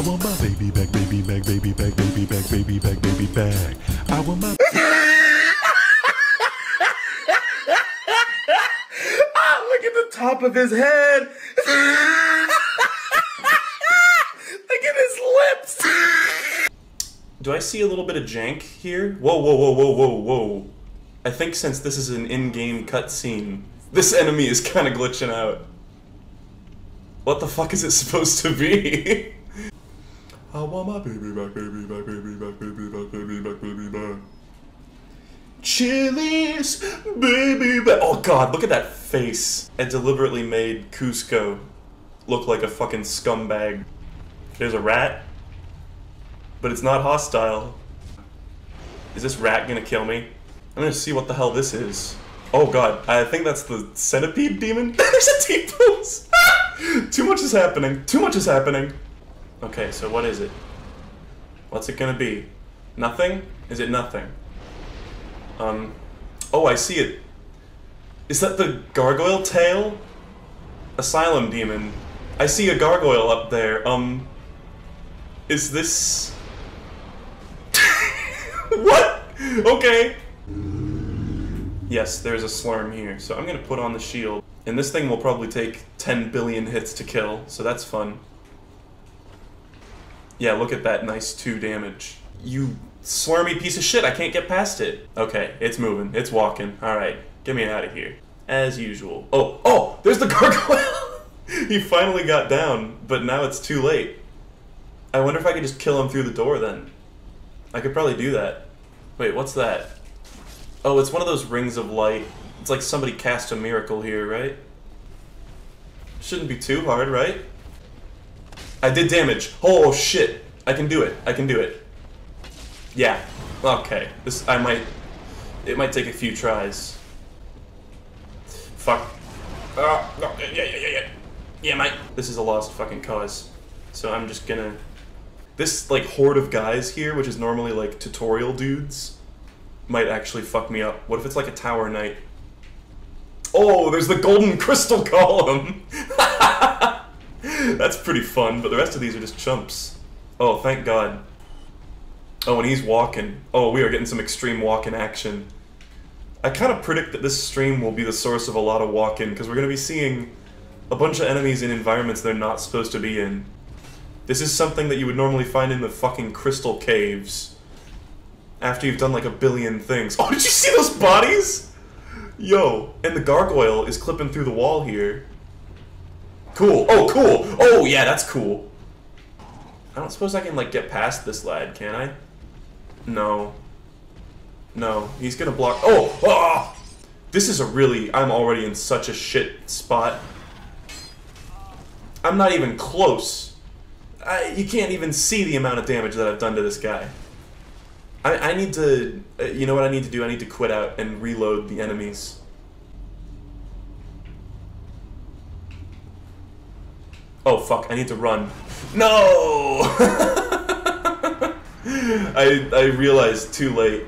I want my baby back, baby back, baby back, baby back, baby back, baby back. I want my. Ah, look at the top of his head. look at his lips. Do I see a little bit of jank here? Whoa, whoa, whoa, whoa, whoa, whoa. I think since this is an in-game cutscene, this enemy is kind of glitching out. What the fuck is it supposed to be? I want my baby back, baby back, baby back, baby back, baby back, baby back. Chili's baby back. Oh god, look at that face. I deliberately made Cusco look like a fucking scumbag. There's a rat, but it's not hostile. Is this rat gonna kill me? I'm gonna see what the hell this is. Oh god, I think that's the centipede demon. There's a T-pose! Too much is happening. Too much is happening. Okay, so what is it? What's it gonna be? Nothing? Is it nothing? Um, oh, I see it. Is that the gargoyle tail? Asylum demon. I see a gargoyle up there. Um, is this... what? Okay. Yes, there's a slurm here, so I'm gonna put on the shield. And this thing will probably take 10 billion hits to kill, so that's fun. Yeah, look at that nice 2 damage. You slurmy piece of shit, I can't get past it. Okay, it's moving, it's walking. Alright, get me out of here. As usual. Oh, oh, there's the gargoyle! he finally got down, but now it's too late. I wonder if I could just kill him through the door then. I could probably do that. Wait, what's that? Oh, it's one of those rings of light. It's like somebody cast a miracle here, right? Shouldn't be too hard, right? I did damage. Oh, oh shit. I can do it. I can do it. Yeah. Okay. This I might it might take a few tries. Fuck. Oh, no, yeah, yeah, yeah, yeah. Yeah, mate. This is a lost fucking cause. So I'm just gonna this like horde of guys here, which is normally like tutorial dudes, might actually fuck me up. What if it's like a tower knight? Oh, there's the golden crystal column! That's pretty fun, but the rest of these are just chumps. Oh, thank God. Oh, and he's walking. Oh, we are getting some extreme walking action. I kind of predict that this stream will be the source of a lot of walking, because we're going to be seeing a bunch of enemies in environments they're not supposed to be in. This is something that you would normally find in the fucking crystal caves. After you've done like a billion things. Oh, did you see those bodies? Yo, and the gargoyle is clipping through the wall here. Cool. Oh, cool. Oh, yeah, that's cool. I don't suppose I can, like, get past this lad, can I? No. No. He's gonna block- Oh! Oh! This is a really- I'm already in such a shit spot. I'm not even close. I, you can't even see the amount of damage that I've done to this guy. I, I need to, uh, you know what I need to do? I need to quit out and reload the enemies. Oh fuck, I need to run. No! I, I realized too late.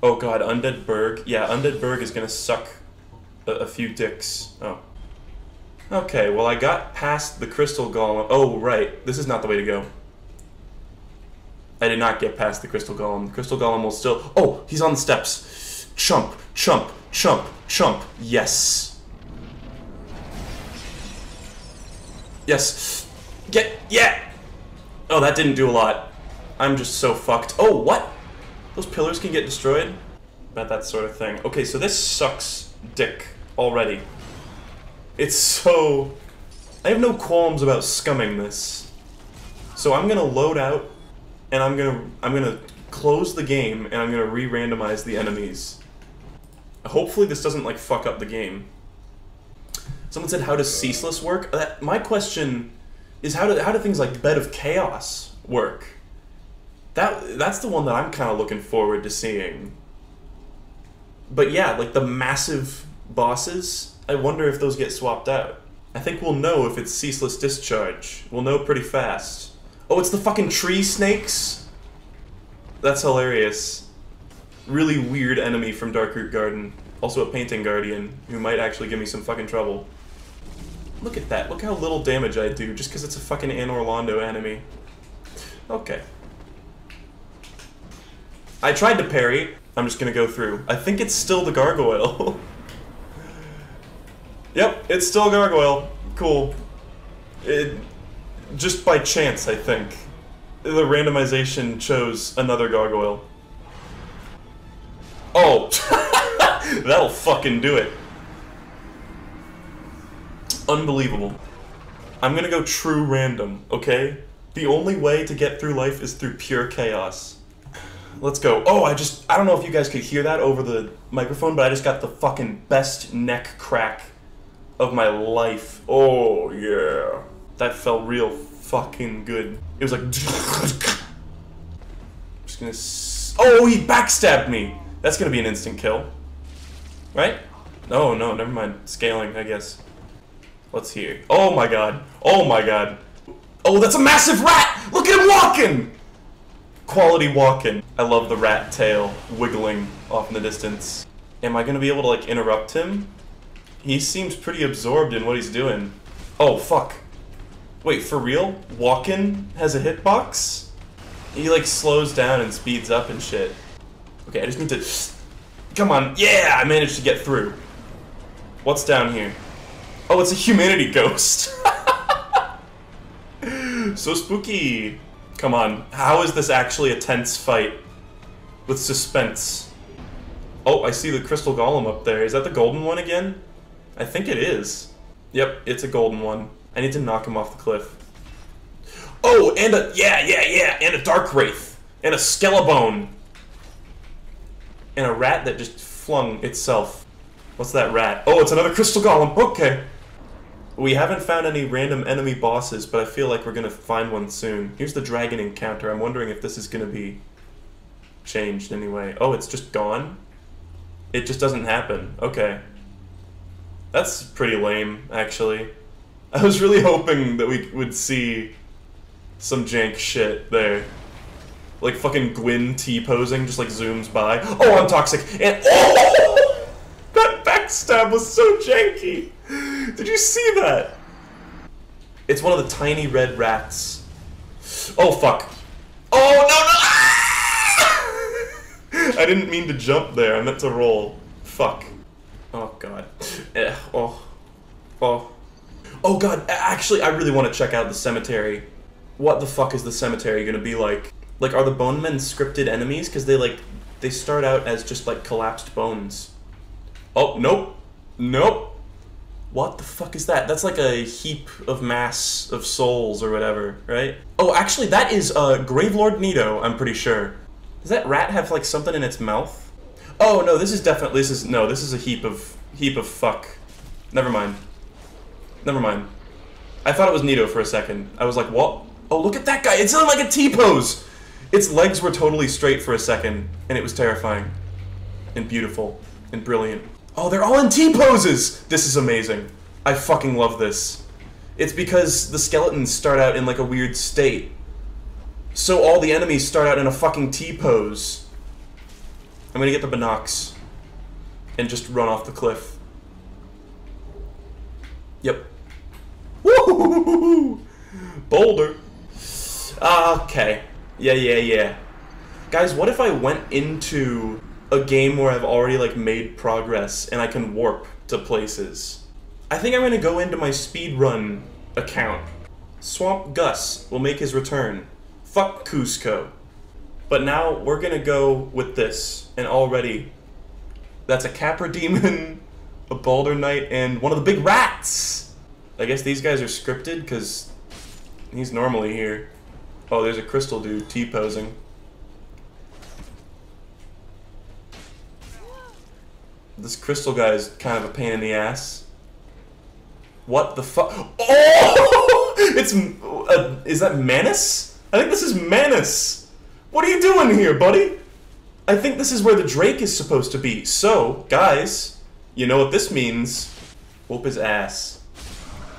Oh god, Undead Burg. Yeah, Undead Burg is gonna suck a, a few dicks. Oh. Okay, well I got past the Crystal Golem. Oh, right. This is not the way to go. I did not get past the Crystal Golem. The Crystal Golem will still... Oh, he's on the steps. Chump, chump, chump, chump. Yes. Yes. Get... Yeah! Oh, that didn't do a lot. I'm just so fucked. Oh, what? Those pillars can get destroyed? About that sort of thing. Okay, so this sucks dick already. It's so... I have no qualms about scumming this. So I'm gonna load out and I'm gonna I'm gonna close the game and I'm gonna re-randomize the enemies. Hopefully this doesn't like fuck up the game. Someone said, "How does ceaseless work?" That, my question is, how do how do things like Bed of Chaos work? That that's the one that I'm kind of looking forward to seeing. But yeah, like the massive bosses, I wonder if those get swapped out. I think we'll know if it's ceaseless discharge. We'll know pretty fast. Oh, it's the fucking tree snakes? That's hilarious. Really weird enemy from Darkroot Garden. Also a painting guardian, who might actually give me some fucking trouble. Look at that. Look how little damage I do just because it's a fucking Anor Londo enemy. Okay. I tried to parry. I'm just gonna go through. I think it's still the gargoyle. yep, it's still gargoyle. Cool. It, just by chance, I think. The randomization chose another gargoyle. Oh! That'll fucking do it. Unbelievable. I'm gonna go true random, okay? The only way to get through life is through pure chaos. Let's go. Oh, I just, I don't know if you guys could hear that over the microphone, but I just got the fucking best neck crack of my life. Oh, yeah. That felt real fucking good. It was like, just gonna, oh, he backstabbed me. That's gonna be an instant kill. Right? Oh, no, never mind. Scaling, I guess. What's here? Oh my god. Oh my god. Oh, that's a massive rat! Look at him walking! Quality walking. I love the rat tail wiggling off in the distance. Am I gonna be able to, like, interrupt him? He seems pretty absorbed in what he's doing. Oh, fuck. Wait, for real? Walkin' has a hitbox? He, like, slows down and speeds up and shit. Okay, I just need to... Come on. Yeah, I managed to get through. What's down here? Oh, it's a humanity ghost. so spooky. Come on. How is this actually a tense fight? With suspense. Oh, I see the crystal golem up there. Is that the golden one again? I think it is. Yep, it's a golden one. I need to knock him off the cliff. Oh, and a... Yeah, yeah, yeah. And a dark wraith. And a skelebone. And a rat that just flung itself. What's that rat? Oh, it's another crystal golem. Okay. We haven't found any random enemy bosses, but I feel like we're gonna find one soon. Here's the dragon encounter. I'm wondering if this is gonna be changed anyway. Oh, it's just gone? It just doesn't happen. Okay. That's pretty lame, actually. I was really hoping that we would see some jank shit there. Like fucking Gwyn T-posing just like zooms by. Oh, I'm toxic! And- oh! That backstab was so janky! Did you see that? It's one of the tiny red rats. Oh, fuck. Oh, no, no! I didn't mean to jump there. I meant to roll. Fuck. Oh, God. Eh, oh. Oh. Oh, God. Actually, I really want to check out the cemetery. What the fuck is the cemetery gonna be like? Like, are the bone men scripted enemies? Because they, like, they start out as just, like, collapsed bones. Oh, nope. Nope. What the fuck is that? That's like a heap of mass of souls or whatever, right? Oh, actually, that is uh, Gravelord Nito, I'm pretty sure. Does that rat have like something in its mouth? Oh no, this is definitely this is no, this is a heap of heap of fuck. Never mind. Never mind. I thought it was Nito for a second. I was like, what? Oh, look at that guy! It's in like a T-pose! Its legs were totally straight for a second, and it was terrifying. And beautiful. And brilliant. Oh, they're all in T-poses! This is amazing. I fucking love this. It's because the skeletons start out in like a weird state. So all the enemies start out in a fucking T-pose. I'm gonna get the binocs. And just run off the cliff. Yep. Woo! Boulder. Ah, okay. Yeah, yeah, yeah. Guys, what if I went into a game where I've already like made progress and I can warp to places. I think I'm gonna go into my speedrun account. Swamp Gus will make his return. Fuck Cusco. But now we're gonna go with this, and already that's a Capra Demon, a Balder Knight, and one of the big rats! I guess these guys are scripted, because he's normally here. Oh, there's a crystal dude T-posing. This crystal guy is kind of a pain in the ass. What the fuck? Oh! It's uh, is that Manus? I think this is Manus. What are you doing here, buddy? I think this is where the Drake is supposed to be. So, guys, you know what this means? Whoop his ass.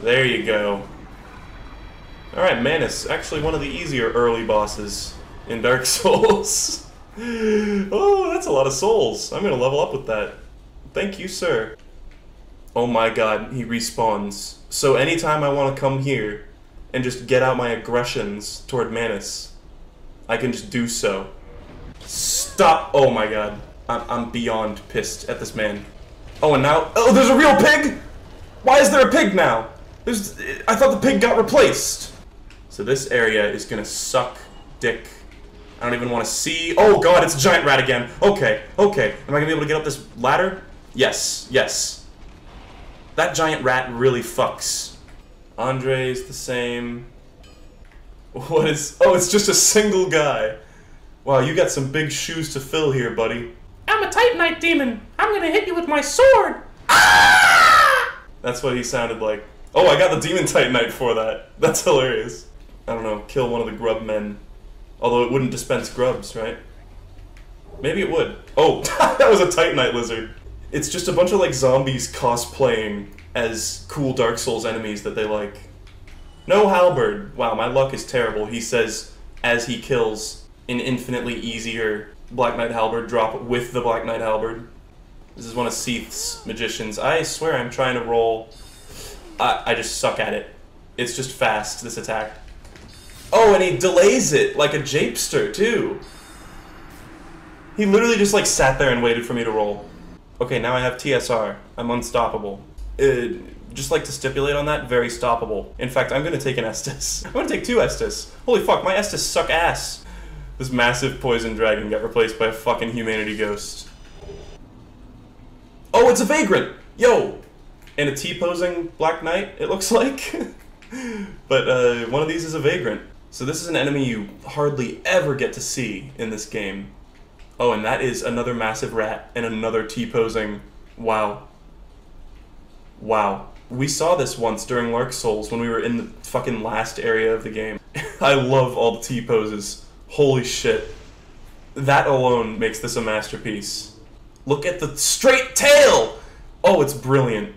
There you go. Alright, Manus. Actually one of the easier early bosses in Dark Souls. oh, that's a lot of souls. I'm gonna level up with that. Thank you, sir. Oh my god, he respawns. So anytime I want to come here and just get out my aggressions toward Manus, I can just do so. Stop! Oh my god. I'm, I'm beyond pissed at this man. Oh, and now- Oh, there's a real pig?! Why is there a pig now? There's- I thought the pig got replaced! So this area is gonna suck dick. I don't even want to see- Oh god, it's a giant rat again! Okay, okay. Am I gonna be able to get up this ladder? Yes, yes. That giant rat really fucks. Andre's the same. What is... Oh, it's just a single guy. Wow, you got some big shoes to fill here, buddy. I'm a Titanite demon. I'm gonna hit you with my sword. Ah! That's what he sounded like. Oh, I got the Demon Titanite for that. That's hilarious. I don't know, kill one of the grub men. Although it wouldn't dispense grubs, right? Maybe it would. Oh, that was a Titanite lizard. It's just a bunch of like zombies cosplaying as cool Dark Souls enemies that they like. No halberd. Wow, my luck is terrible. He says as he kills an infinitely easier Black Knight halberd drop with the Black Knight halberd. This is one of Seath's magicians. I swear I'm trying to roll. I, I just suck at it. It's just fast, this attack. Oh, and he delays it like a japester, too. He literally just like sat there and waited for me to roll. Okay, now I have TSR. I'm unstoppable. Uh, just like to stipulate on that, very stoppable. In fact, I'm gonna take an Estus. I'm gonna take two Estus. Holy fuck, my Estus suck ass. This massive poison dragon got replaced by a fucking humanity ghost. Oh, it's a vagrant! Yo! And a T-posing Black Knight, it looks like. but uh, one of these is a vagrant. So this is an enemy you hardly ever get to see in this game. Oh, and that is another massive rat and another T-posing. Wow. Wow. We saw this once during Lark Souls when we were in the fucking last area of the game. I love all the T-poses. Holy shit. That alone makes this a masterpiece. Look at the straight tail! Oh, it's brilliant.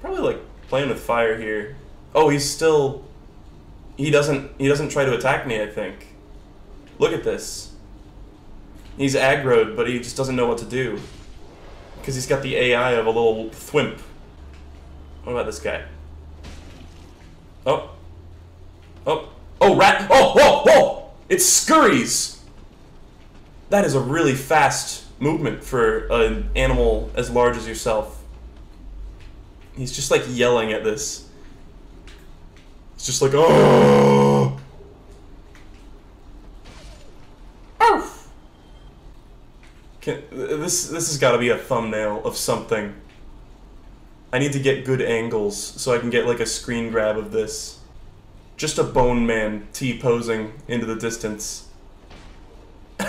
Probably like playing with fire here. Oh, he's still he doesn't he doesn't try to attack me, I think. Look at this. He's aggroed, but he just doesn't know what to do. Because he's got the AI of a little thwimp. What about this guy? Oh. Oh. Oh, rat! Oh, whoa, whoa! It scurries! That is a really fast movement for an animal as large as yourself. He's just like yelling at this. It's just like, oh! Can, this this has got to be a thumbnail of something. I need to get good angles so I can get like a screen grab of this. Just a bone man T posing into the distance.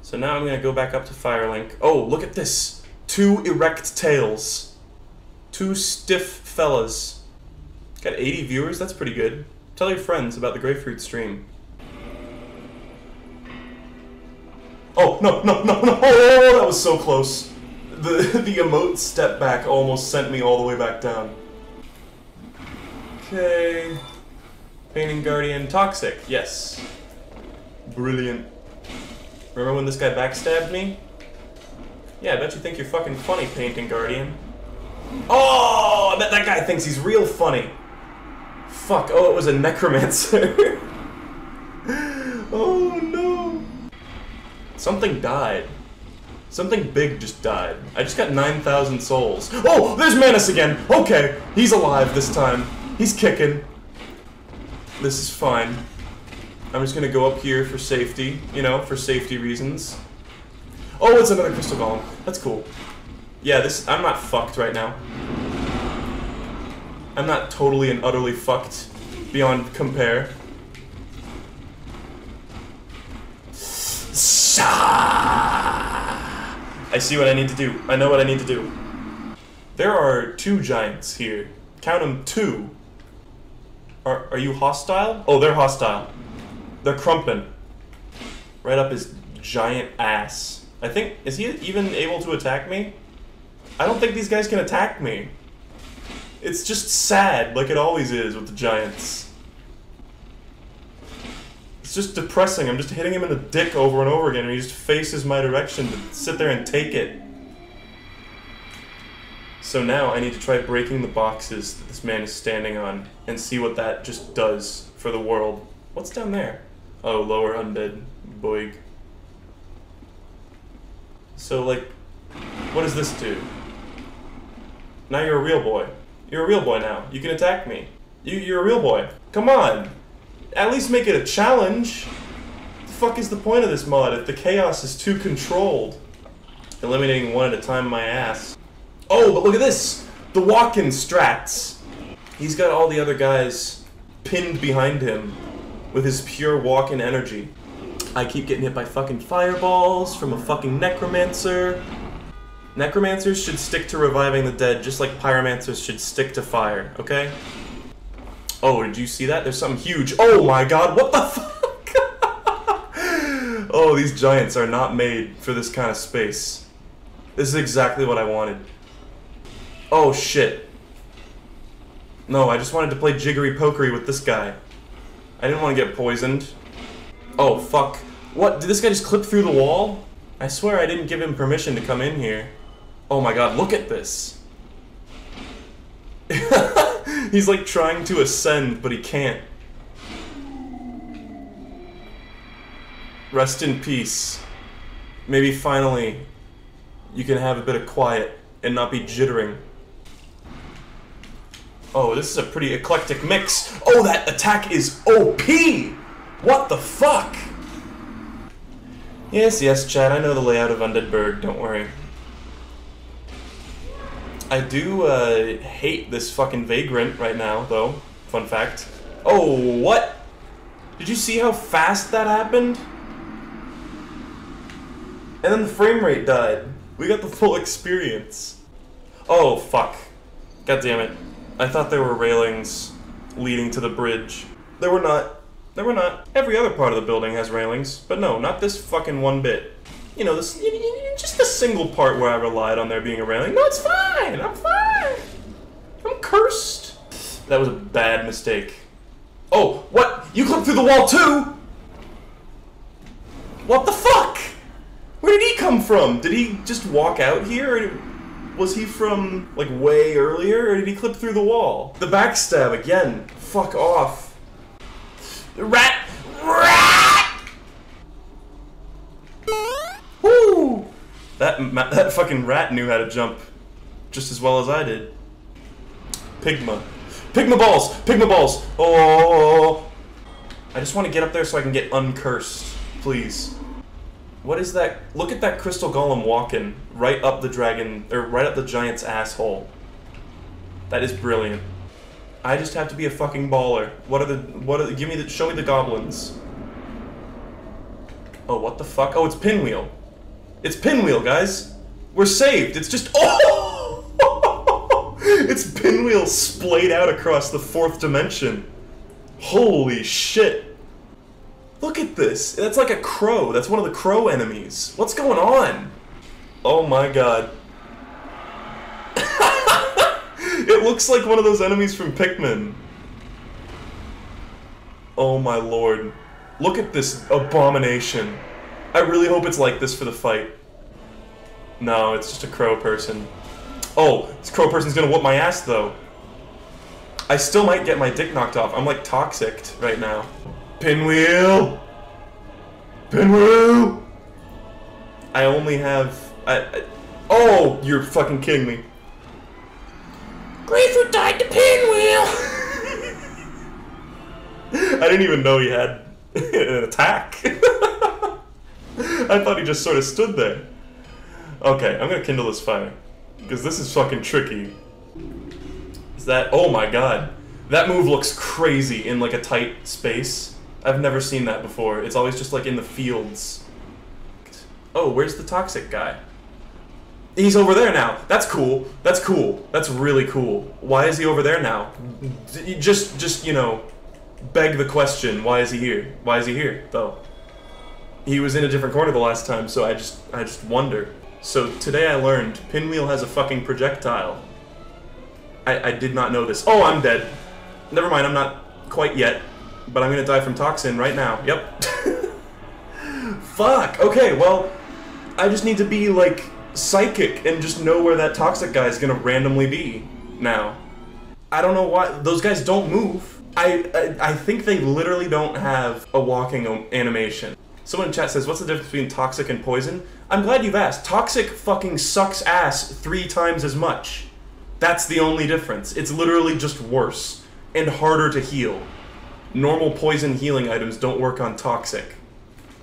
so now I'm gonna go back up to Firelink. Oh, look at this! Two erect tails. Two stiff fellas. Got 80 viewers, that's pretty good. Tell your friends about the Grayfruit stream. Oh, no, no, no, no! Oh, that was so close. The, the emote step back almost sent me all the way back down. Okay. Painting Guardian Toxic, yes. Brilliant. Remember when this guy backstabbed me? Yeah, I bet you think you're fucking funny, Painting Guardian. Oh, I bet that guy thinks he's real funny. Fuck, oh, it was a necromancer. oh no. Something died. Something big just died. I just got 9,000 souls. Oh, there's Manus again! Okay, he's alive this time. He's kicking. This is fine. I'm just gonna go up here for safety, you know, for safety reasons. Oh, it's another crystal golem. That's cool. Yeah, this- I'm not fucked right now. I'm not totally and utterly fucked beyond compare. I see what I need to do. I know what I need to do. There are two giants here. Count them two. Are, are you hostile? Oh, they're hostile. They're crumping. Right up his giant ass. I think, is he even able to attack me? I don't think these guys can attack me. It's just sad, like it always is with the giants. It's just depressing. I'm just hitting him in the dick over and over again, and he just faces my direction to sit there and take it. So now I need to try breaking the boxes that this man is standing on and see what that just does for the world. What's down there? Oh, lower undead. Boig. So, like, what does this do? Now you're a real boy. You're a real boy now. You can attack me. You, you're a real boy. Come on. At least make it a challenge. The fuck is the point of this mod if the chaos is too controlled? Eliminating one at a time, my ass. Oh, but look at this! The walk-in strats. He's got all the other guys pinned behind him with his pure walk-in energy. I keep getting hit by fucking fireballs from a fucking necromancer. Necromancers should stick to reviving the dead just like pyromancers should stick to fire, okay? Oh, did you see that? There's something huge. Oh my god, what the fuck? oh, these giants are not made for this kind of space. This is exactly what I wanted. Oh shit. No, I just wanted to play jiggery pokery with this guy. I didn't want to get poisoned. Oh, fuck. What? Did this guy just clip through the wall? I swear I didn't give him permission to come in here. Oh my god, look at this. He's like trying to ascend, but he can't. Rest in peace. Maybe finally you can have a bit of quiet and not be jittering. Oh, this is a pretty eclectic mix. Oh, that attack is OP! What the fuck? Yes, yes, Chad, I know the layout of Undead Burg, don't worry. I do uh, hate this fucking Vagrant right now, though. Fun fact. Oh, what? Did you see how fast that happened? And then the frame rate died. We got the full experience. Oh, fuck. God damn it. I thought there were railings leading to the bridge. There were not. There were not. Every other part of the building has railings, but no, not this fucking one bit. You know, this just the single part where I relied on there being a railing. No, it's fine. I'm fine. I'm cursed. That was a bad mistake. Oh, what? You clipped through the wall too? What the fuck? Where did he come from? Did he just walk out here? Was he from, like, way earlier? Or did he clip through the wall? The backstab again. Fuck off. Rat! Woo! That, that fucking rat knew how to jump just as well as I did. Pigma. Pigma balls! Pigma balls! Oh! I just want to get up there so I can get uncursed. Please. What is that? Look at that crystal golem walking right up the dragon, or right up the giant's asshole. That is brilliant. I just have to be a fucking baller. What are the, what are the, give me the, show me the goblins. Oh, what the fuck? Oh, it's Pinwheel. It's Pinwheel, guys. We're saved. It's just, oh! it's Pinwheel splayed out across the fourth dimension. Holy shit. Look at this. That's like a crow. That's one of the crow enemies. What's going on? Oh my god. it looks like one of those enemies from Pikmin. Oh my lord. Look at this abomination. I really hope it's like this for the fight. No, it's just a crow person. Oh, this crow person's gonna whoop my ass though. I still might get my dick knocked off. I'm like toxic right now. Pinwheel! Pinwheel! I only have. I, I, oh, you're fucking kidding me. Grayfruit died to Pinwheel! I didn't even know he had an attack. I thought he just sort of stood there. Okay, I'm gonna kindle this fire. Because this is fucking tricky. Is that. Oh my god. That move looks crazy in like a tight space. I've never seen that before. It's always just like in the fields. Oh, where's the toxic guy? He's over there now. That's cool. That's cool. That's really cool. Why is he over there now? Just, just you know, beg the question. Why is he here? Why is he here though? He was in a different corner the last time, so I just, I just wonder. So today I learned Pinwheel has a fucking projectile. I, I did not know this. Oh, I'm dead. Never mind. I'm not quite yet, but I'm gonna die from toxin right now. Yep. Fuck. Okay. Well, I just need to be like psychic and just know where that toxic guy is gonna randomly be now. I don't know why those guys don't move. I, I I think they literally don't have a walking animation. Someone in chat says, "What's the difference between toxic and poison?" I'm glad you've asked. Toxic fucking sucks ass three times as much. That's the only difference. It's literally just worse and harder to heal. Normal poison healing items don't work on toxic.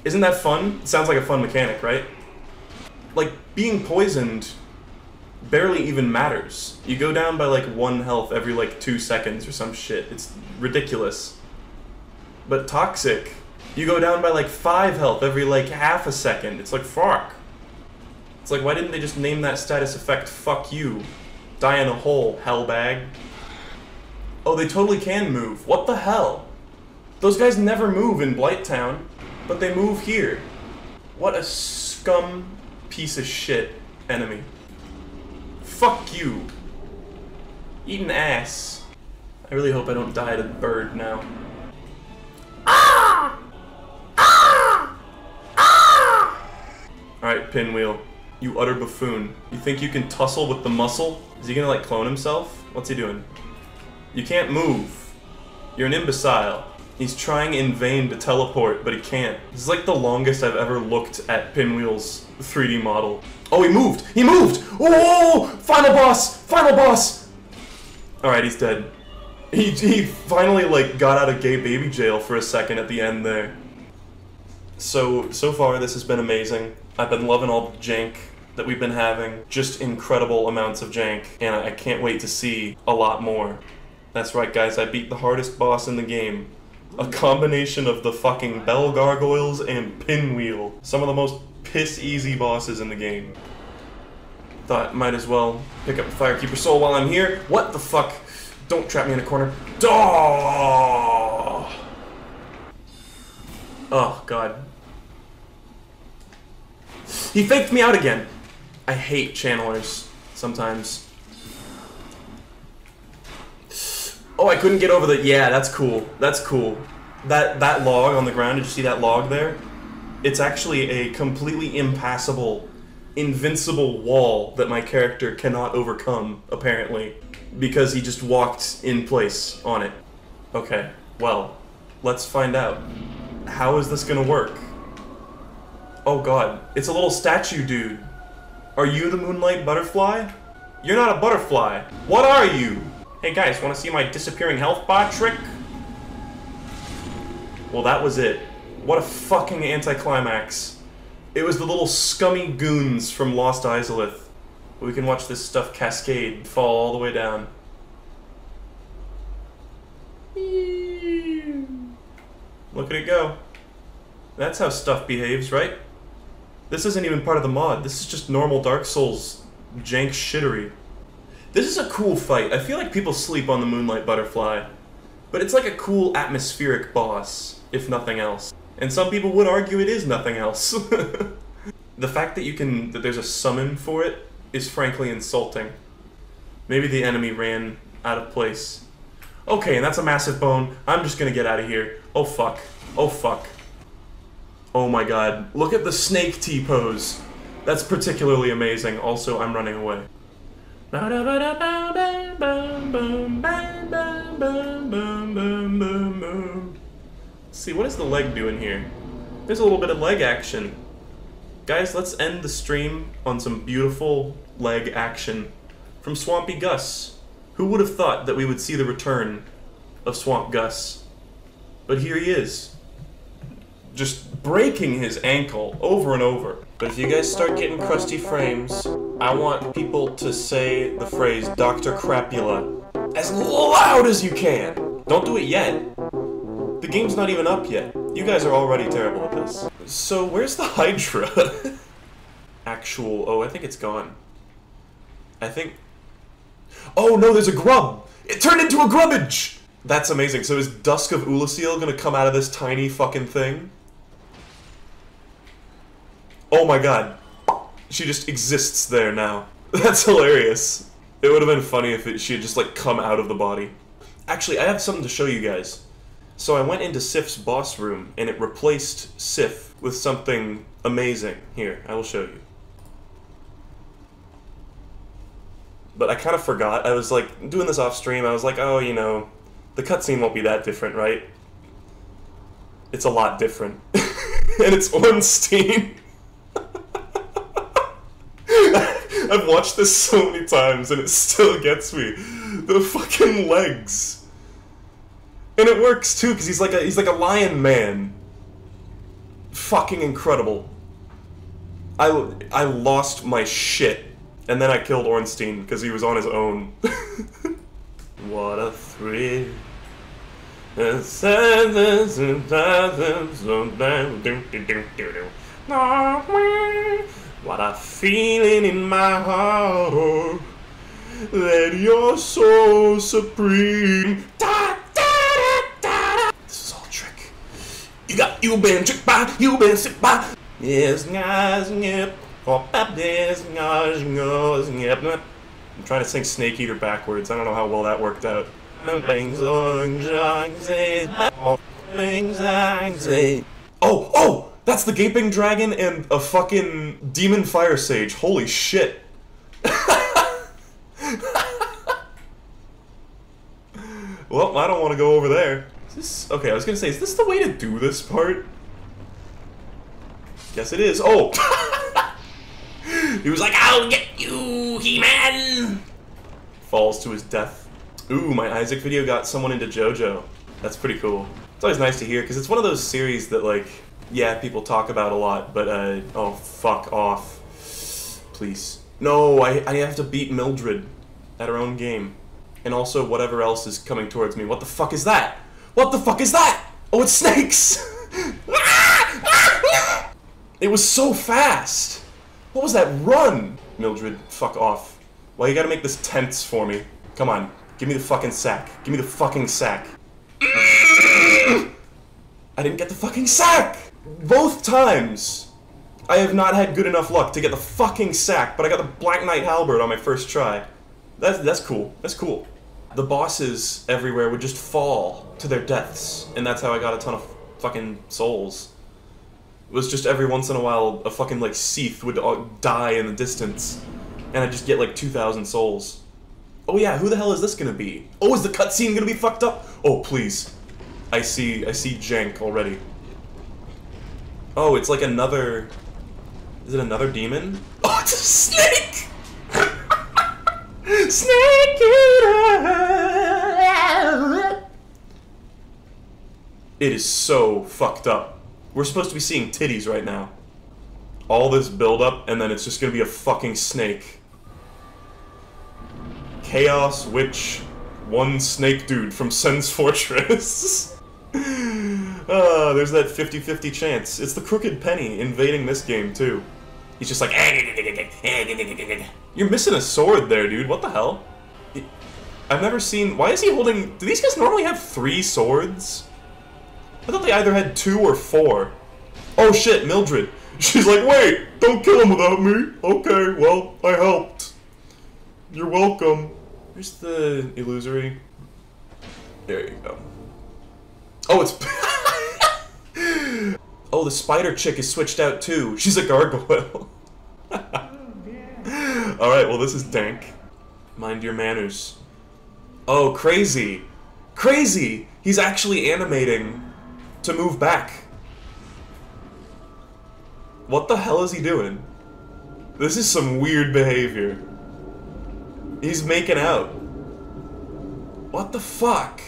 Isn't that fun? Sounds like a fun mechanic, right? Like being poisoned barely even matters. You go down by like one health every like two seconds or some shit. It's ridiculous. But toxic, you go down by like five health every like half a second. It's like fuck. It's like why didn't they just name that status effect fuck you? Die in a hole, hell bag. Oh, they totally can move. What the hell? Those guys never move in Blighttown, but they move here. What a scum piece of shit enemy. Fuck you. Eat an ass. I really hope I don't die to bird now. Alright, Pinwheel. You utter buffoon. You think you can tussle with the muscle? Is he gonna like clone himself? What's he doing? You can't move. You're an imbecile. He's trying in vain to teleport, but he can't. This is like the longest I've ever looked at Pinwheel's 3D model. Oh, he moved! He moved! Oh! Final boss! Final boss! Alright, he's dead. He, he finally, like, got out of gay baby jail for a second at the end there. So, so far this has been amazing. I've been loving all the jank that we've been having. Just incredible amounts of jank, and I can't wait to see a lot more. That's right, guys, I beat the hardest boss in the game. A combination of the fucking Bell Gargoyles and Pinwheel. Some of the most piss easy bosses in the game. Thought might as well pick up the Firekeeper Soul while I'm here. What the fuck? Don't trap me in a corner. Daw! Oh, God. He faked me out again. I hate channelers sometimes. Oh, I couldn't get over the. Yeah, that's cool. That's cool. That that log on the ground. Did you see that log there? It's actually a completely impassable, invincible wall that my character cannot overcome. Apparently, because he just walked in place on it. Okay. Well, let's find out. How is this gonna work? Oh god, it's a little statue dude. Are you the Moonlight Butterfly? You're not a butterfly. What are you? Hey guys, wanna see my disappearing health bar trick? Well, that was it. What a fucking anticlimax. It was the little scummy goons from Lost Izalith. We can watch this stuff cascade, fall all the way down. Look at it go. That's how stuff behaves, right? This isn't even part of the mod. This is just normal Dark Souls jank shittery. This is a cool fight. I feel like people sleep on the Moonlight Butterfly, but it's like a cool atmospheric boss, if nothing else. And some people would argue it is nothing else. the fact that you can that there's a summon for it is frankly insulting. Maybe the enemy ran out of place. Okay, and that's a massive bone. I'm just gonna get out of here. Oh fuck. Oh fuck. Oh my god. Look at the snake T pose. That's particularly amazing. Also, I'm running away. See, what is the leg doing here? There's a little bit of leg action. Guys, let's end the stream on some beautiful leg action from Swampy Gus. Who would have thought that we would see the return of Swamp Gus? But here he is. Just breaking his ankle over and over. But if you guys start getting crusty frames, I want people to say the phrase Dr. Crapula as loud as you can. Don't do it yet. The game's not even up yet. You guys are already terrible at this. So where's the Hydra? Actual. Oh, I think it's gone. I think. Oh no, there's a grub. It turned into a grubbage. That's amazing. So is Dusk of Oolacile gonna come out of this tiny fucking thing? Oh my god. She just exists there now. That's hilarious. It would have been funny if it, she had just like come out of the body. Actually, I have something to show you guys. So I went into Sif's boss room and it replaced Sif with something amazing. Here, I will show you. But I kind of forgot. I was like doing this off stream. I was like, oh, you know, The cutscene won't be that different, right? It's a lot different. and it's Ornstein. I've watched this so many times and it still gets me. The fucking legs. And it works too, because he's like a he's like a lion man. Fucking incredible. I, I lost my shit. And then I killed Ornstein because he was on his own. what a thrill. What a feeling in my heart oh, that you're so supreme. Da, da, da. This is all trick. You got you been tricked by, you been sick by. Yes, guys, yep. I'm trying to sing Snake Eater backwards. I don't know how well that worked out. Oh, oh! That's the Gaping Dragon and a fucking Demon Fire Sage. Holy shit. well, I don't want to go over there. Is this okay? I was gonna say, is this the way to do this part? Yes, it is. Oh, he was like, "I'll get you, He-Man." Falls to his death. Ooh, my Isaac video got someone into JoJo. That's pretty cool. It's always nice to hear because it's one of those series that, like, yeah, people talk about a lot, but uh, oh, fuck off, please. No, I I have to beat Mildred at her own game, and also whatever else is coming towards me. What the fuck is that? What the fuck is that? Oh, it's snakes! It was so fast! What was that run? Mildred, fuck off. Why you gotta make this tense for me? Come on, give me the fucking sack. Give me the fucking sack. I didn't get the fucking sack! Both times! I have not had good enough luck to get the fucking sack, but I got the Black Knight Halberd on my first try. That's, that's cool. That's cool. The bosses everywhere would just fall to their deaths, and that's how I got a ton of fucking souls It was just every once in a while a fucking like Seath would uh, die in the distance, and I just get like two thousand souls. Oh yeah, who the hell is this gonna be? Oh, is the cutscene gonna be fucked up? Oh please, I see, I see Jank already. Oh, it's like another. Is it another demon? Oh, it's a snake! snake eater. It is so fucked up. We're supposed to be seeing titties right now. All this buildup, and then it's just gonna be a fucking snake. Chaos Witch, one snake dude from Sen's Fortress. Ah, there's that 50-50 chance. It's the Crooked Penny invading this game, too. He's just like, You're missing a sword there, dude. What the hell? I've never seen... Why is he holding... Do these guys normally have three swords? I thought they either had two or four. Oh shit, Mildred. She's like, wait, don't kill him without me. Okay, well, I helped. You're welcome. Here's the illusory. There you go. Oh, it's. oh, the spider chick is switched out too. She's a gargoyle. Alright, well, this is dank. Mind your manners. Oh, crazy. Crazy! He's actually animating to move back. What the hell is he doing? This is some weird behavior. He's making out. What the fuck?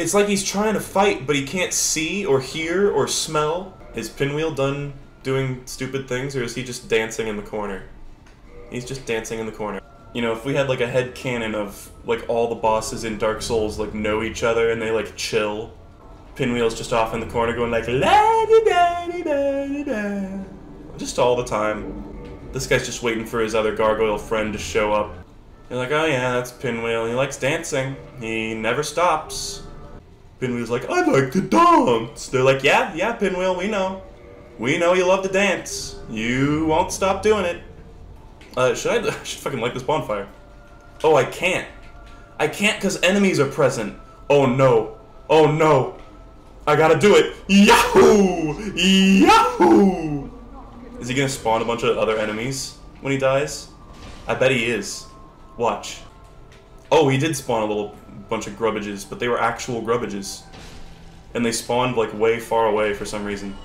It's like he's trying to fight, but he can't see or hear or smell. Is Pinwheel done doing stupid things, or is he just dancing in the corner? He's just dancing in the corner. You know, if we had like a head canon of like all the bosses in Dark Souls like know each other and they like chill, Pinwheel's just off in the corner going like la di da di da di da, just all the time. This guy's just waiting for his other gargoyle friend to show up. You're like, oh yeah, that's Pinwheel. He likes dancing. He never stops. Pinwheel's like, I'd like to dance. They're like, yeah, yeah, Pinwheel, we know. We know you love to dance. You won't stop doing it. Uh, should I, I should fucking light this bonfire. Oh, I can't. I can't because enemies are present. Oh no. Oh no. I gotta do it. Yahoo! Yahoo! Is he gonna spawn a bunch of other enemies? when he dies? I bet he is. Watch. Oh, he did spawn a little bunch of grubbages, but they were actual grubbages. And they spawned like way far away for some reason.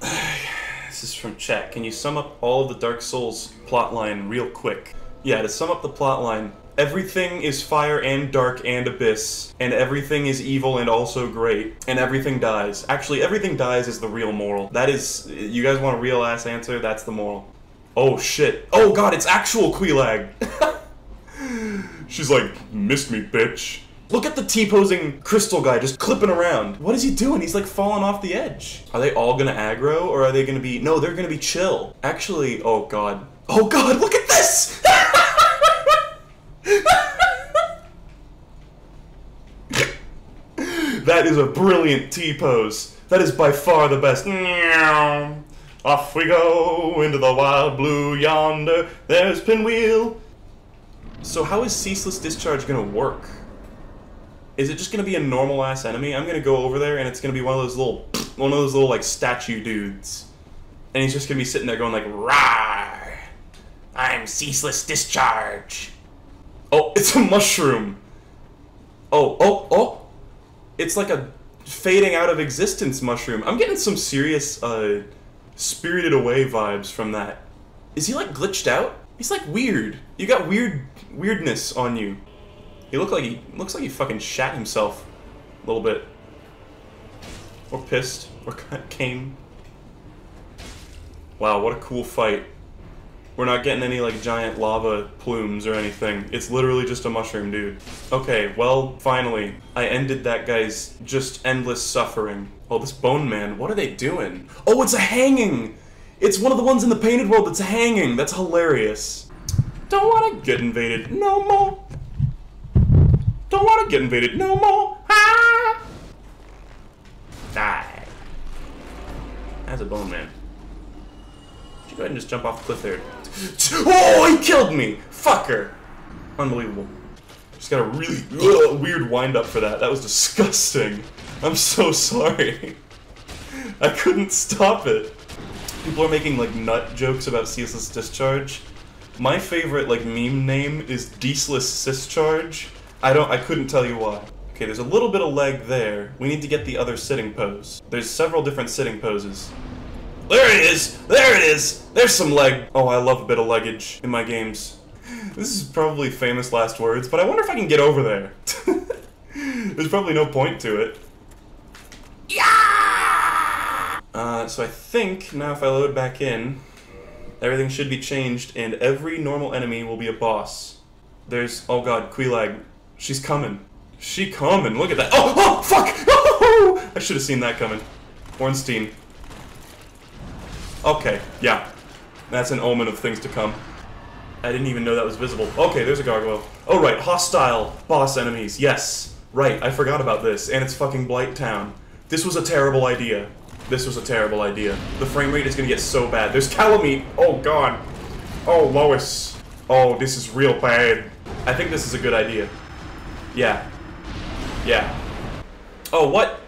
this is from chat. Can you sum up all of the Dark Souls plotline real quick? Yeah, to sum up the plotline, everything is fire and dark and abyss, and everything is evil and also great, and everything dies. Actually, everything dies is the real moral. That is, you guys want a real ass answer? That's the moral. Oh shit. Oh god, it's actual Quelaag! She's like, missed me, bitch. Look at the T-posing crystal guy just clipping around. What is he doing? He's like falling off the edge. Are they all gonna aggro or are they gonna be... No, they're gonna be chill. Actually, oh god. Oh god, look at this! that is a brilliant T-pose. That is by far the best. Off we go into the wild blue yonder. There's Pinwheel. So how is Ceaseless Discharge gonna work? Is it just gonna be a normal ass enemy? I'm gonna go over there and it's gonna be one of those little, one of those little like statue dudes, and he's just gonna be sitting there going like, "Rawr, I'm Ceaseless Discharge." Oh, it's a mushroom. Oh, oh, oh! It's like a fading out of existence mushroom. I'm getting some serious, uh, spirited away vibes from that. Is he like glitched out? He's like weird. You got weird weirdness on you. He look like he looks like he fucking shat himself a little bit. Or pissed. Or came. Wow, what a cool fight. We're not getting any like giant lava plumes or anything. It's literally just a mushroom dude. Okay, well, finally, I ended that guy's just endless suffering. Oh, this bone man, what are they doing? Oh, it's a hanging! It's one of the ones in the painted world that's hanging. That's hilarious. Don't want to get invaded no more. Don't want to get invaded no more. Ah! Die. That's a bone man. You go ahead and just jump off the cliff there. Oh, he killed me! Fucker! Unbelievable. Just got a really ugh, weird wind up for that. That was disgusting. I'm so sorry. I couldn't stop it. People are making like nut jokes about ceaseless discharge. My favorite like meme name is Deaseless Discharge. I don't I couldn't tell you why. Okay, there's a little bit of leg there. We need to get the other sitting pose. There's several different sitting poses. There it is! There it is! There's some leg. Oh, I love a bit of luggage in my games. This is probably famous last words, but I wonder if I can get over there. There's probably no point to it. Yeah! Uh, so I think now if I load back in, everything should be changed and every normal enemy will be a boss. There's, oh god, Quelaag. She's coming. She coming, look at that. Oh, oh, fuck! Oh, I should have seen that coming. Ornstein. Okay, yeah. That's an omen of things to come. I didn't even know that was visible. Okay, there's a gargoyle. Oh, right, hostile boss enemies. Yes, right, I forgot about this. And it's fucking Blight Town. This was a terrible idea. This was a terrible idea. The frame rate is gonna get so bad. There's Kalameet. Oh, God. Oh, Lois. Oh, this is real bad. I think this is a good idea. Yeah. Yeah. Oh, what?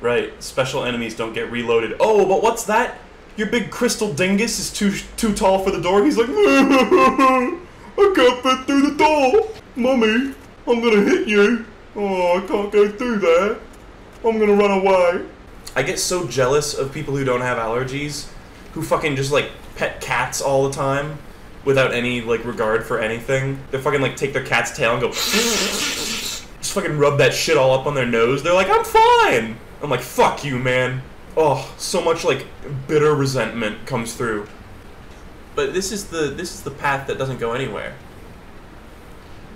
Right, special enemies don't get reloaded. Oh, but what's that? Your big crystal dingus is too too tall for the door. He's like, I can't fit through the door. Mummy, I'm gonna hit you. Oh, I can't go through there. I'm gonna run away. I get so jealous of people who don't have allergies, who fucking just like pet cats all the time without any like regard for anything. They fucking like take their cat's tail and go just fucking rub that shit all up on their nose. They're like, I'm fine. I'm like, fuck you, man. Oh, so much like bitter resentment comes through. But this is the this is the path that doesn't go anywhere.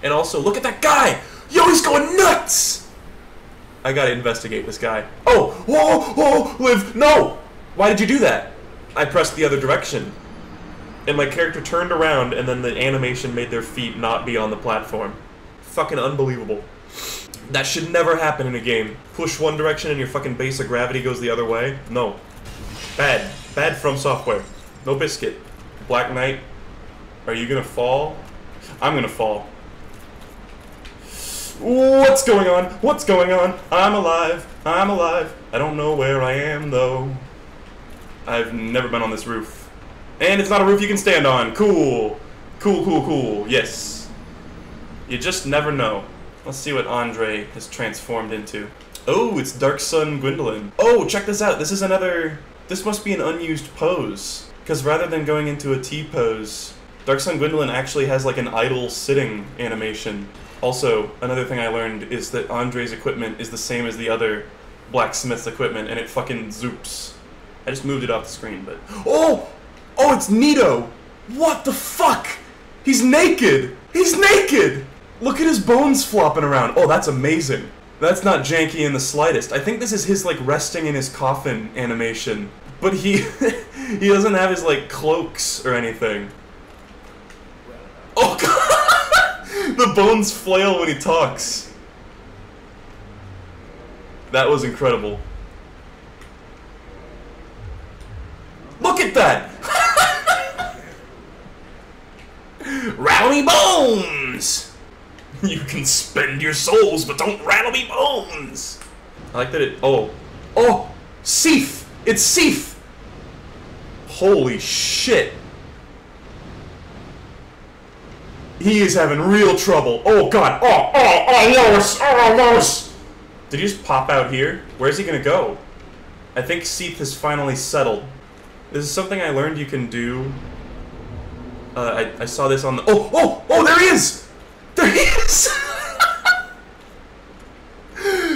And also, look at that guy! Yo, he's going nuts! I gotta investigate this guy. Oh! Oh! Oh! Live! No! Why did you do that? I pressed the other direction. And my character turned around, and then the animation made their feet not be on the platform. Fucking unbelievable. That should never happen in a game. Push one direction and your fucking base of gravity goes the other way. No. Bad. Bad from software. No biscuit. Black Knight, are you gonna fall? I'm gonna fall. What's going on? What's going on? I'm alive. I'm alive. I don't know where I am though. I've never been on this roof. And it's not a roof you can stand on. Cool. Cool, cool, cool. Yes. You just never know. Let's see what Andre has transformed into. Oh, it's Dark Sun Gwyndolin. Oh, check this out. This is another... This must be an unused pose. Because rather than going into a T pose, Dark Sun Gwyndolin actually has like an idle sitting animation. Also, another thing I learned is that Andre's equipment is the same as the other blacksmith's equipment, and it fucking zoops. I just moved it off the screen, but... Oh! Oh, it's Nito! What the fuck? He's naked! He's naked! Look at his bones flopping around. Oh, that's amazing. That's not janky in the slightest. I think this is his, like, resting in his coffin animation. But he... he doesn't have his, like, cloaks or anything. Oh, God! the bones flail when he talks. That was incredible. Look at that! me bones! You can spend your souls, but don't rattle me bones! I like that it. Oh. Oh! Sif! It's Sif! Holy shit! He is having real trouble. Oh god! Oh, oh, oh, Lois! Oh, Lois! Did he just pop out here? Where's he gonna go? I think Sif has finally settled. This is something I learned you can do. Uh, I, I saw this on the. Oh, oh, oh, there he is! There he is!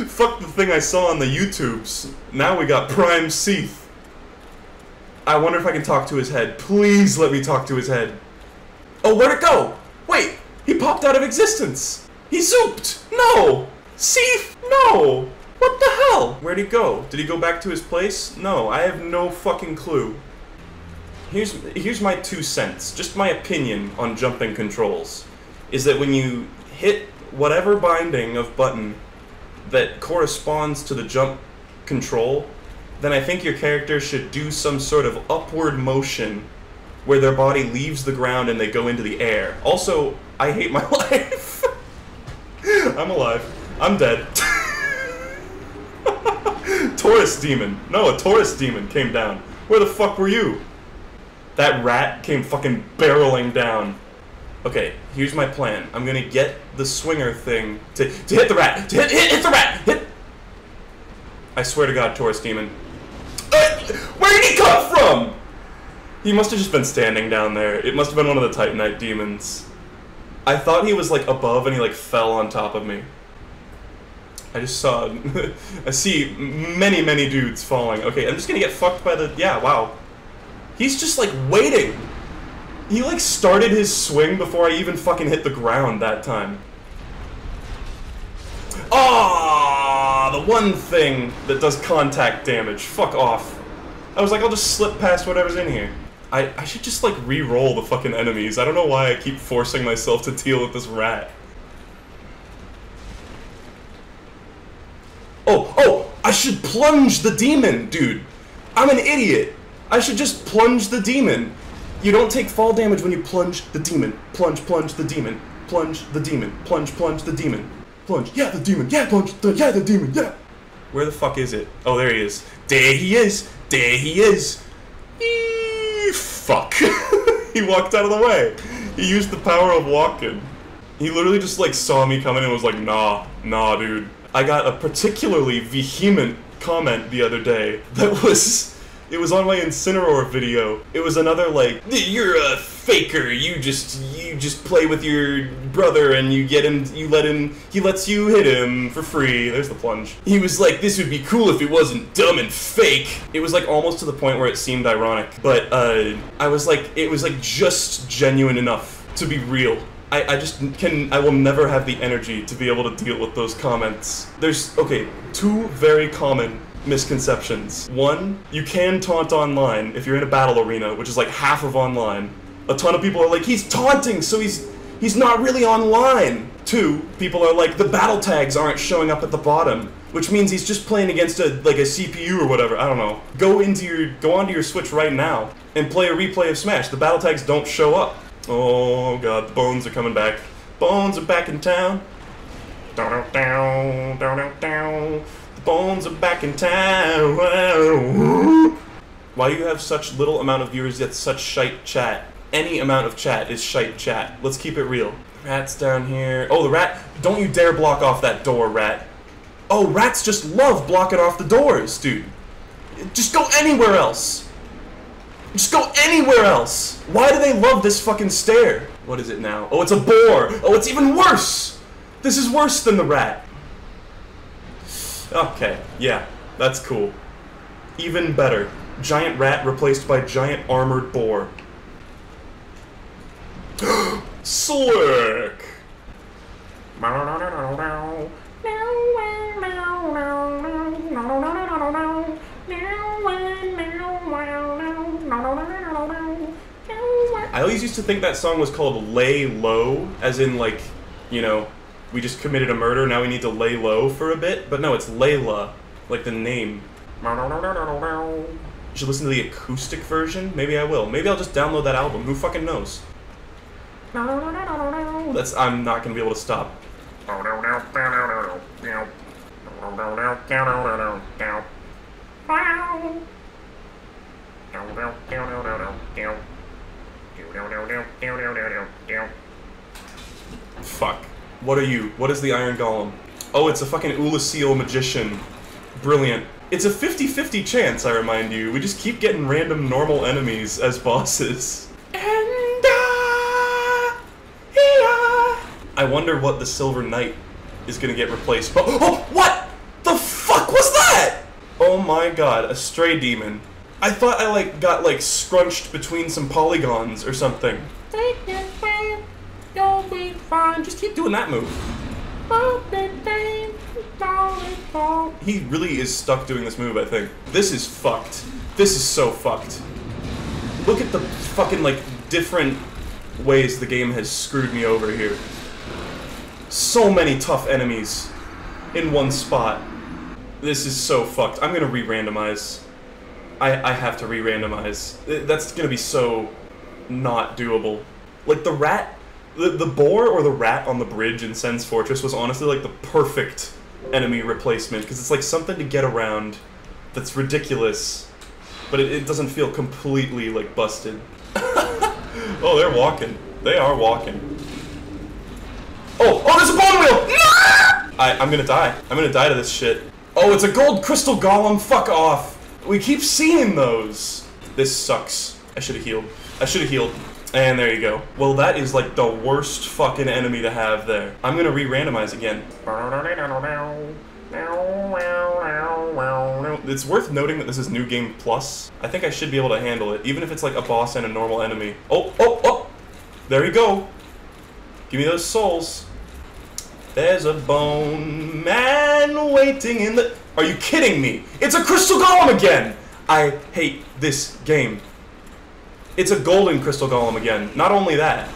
Fuck the thing I saw on the YouTubes. Now we got Prime Sif. I wonder if I can talk to his head. Please let me talk to his head. Oh, where'd it go? Wait, he popped out of existence. He zooped. No! Sif, no! What the hell? Where'd he go? Did he go back to his place? No, I have no fucking clue. Here's here's my two cents, just my opinion on jumping controls, is that when you hit whatever binding of button that corresponds to the jump control, then I think your character should do some sort of upward motion where their body leaves the ground and they go into the air. Also, I hate my life. I'm alive. I'm dead. Taurus demon. No, a Taurus demon came down. Where the fuck were you? That rat came fucking barreling down. Okay, here's my plan. I'm gonna get the swinger thing to, to hit the rat. To hit, hit, hit the rat! Hit! I swear to God, Taurus demon. Uh, where did he come from? He must have just been standing down there. It must have been one of the Titanite demons. I thought he was like above and he like fell on top of me. I just saw. I see many, many dudes falling. Okay, I'm just gonna get fucked by the. Yeah, wow. He's just like waiting. He like started his swing before I even fucking hit the ground that time. Ah, the one thing that does contact damage. Fuck off. I was like, I'll just slip past whatever's in here. I, I should just like re-roll the fucking enemies. I don't know why I keep forcing myself to deal with this rat. Oh, oh, I should plunge the demon, dude. I'm an idiot. I should just plunge the demon. You don't take fall damage when you plunge the demon. Plunge, plunge the demon. Plunge the demon. Plunge, plunge the demon. Plunge. Yeah, the demon. Yeah, plunge. The, yeah, the demon. Yeah. Where the fuck is it? Oh, there he is. There he is. There he is. Eee, fuck. he walked out of the way. He used the power of walking. He literally just like saw me coming and was like, nah, nah, dude. I got a particularly vehement comment the other day that was it was on my Incineroar video. It was another like, you're a faker. You just you just play with your brother and you get him. You let him. He lets you hit him for free. There's the plunge. He was like, this would be cool if it wasn't dumb and fake. It was like almost to the point where it seemed ironic, but uh, I was like, it was like just genuine enough to be real. I, I just can I will never have the energy to be able to deal with those comments. There's okay, two very common misconceptions. One, you can taunt online if you're in a battle arena, which is like half of online. A ton of people are like, he's taunting, so he's he's not really online. Two, people are like, the battle tags aren't showing up at the bottom, which means he's just playing against a like a CPU or whatever. I don't know. Go into your go onto your Switch right now and play a replay of Smash. The battle tags don't show up. Oh god, the bones are coming back. Bones are back in town. Down, down, down, down, down. Bones are back in town. Why do you have such little amount of viewers yet such shite chat? Any amount of chat is shite chat. Let's keep it real. Rat's down here. Oh, the rat. Don't you dare block off that door, rat. Oh, rats just love blocking off the doors, dude. Just go anywhere else. Just go anywhere else. Why do they love this fucking stair? What is it now? Oh, it's a boar. Oh, it's even worse. This is worse than the rat. Okay, yeah, that's cool. Even better. Giant rat replaced by giant armored boar. Slick! I always used to think that song was called Lay Low, as in, like, you know, we just committed a murder, now we need to lay low for a bit. But no, it's Layla, like the name. You should listen to the acoustic version? Maybe I will. Maybe I'll just download that album. Who fucking knows? That's I'm not gonna be able to stop. Fuck. What are you? What is the Iron Golem? Oh, it's a fucking Oolacile magician. Brilliant. It's a 50-50 chance, I remind you. We just keep getting random normal enemies as bosses. And uh, I, I wonder what the Silver Knight is gonna get replaced. Oh, oh, what? The fuck was that? Oh my god, a stray demon. I thought I like got like scrunched between some polygons or something. Fine. Just keep doing that move. He really is stuck doing this move, I think. This is fucked. This is so fucked. Look at the fucking, like, different ways the game has screwed me over here. So many tough enemies in one spot. This is so fucked. I'm gonna re-randomize. I, I have to re-randomize. That's gonna be so not doable. Like, the rat the, the boar or the rat on the bridge in Sen's Fortress was honestly like the perfect enemy replacement because it's like something to get around that's ridiculous, but it, it doesn't feel completely like busted. oh, they're walking. They are walking. Oh, oh, there's a bone wheel! No! I, I'm gonna die. I'm gonna die to this shit. Oh, it's a gold crystal golem. Fuck off. We keep seeing those. This sucks. I should have healed. I should have healed. And there you go. Well, that is like the worst fucking enemy to have there. I'm gonna re-randomize again. It's worth noting that this is New Game Plus. I think I should be able to handle it, even if it's like a boss and a normal enemy. Oh, oh, oh! There you go. Give me those souls. There's a bone man waiting in the... Are you kidding me? It's a Crystal Golem again! I hate this game. It's a golden crystal golem again. Not only that,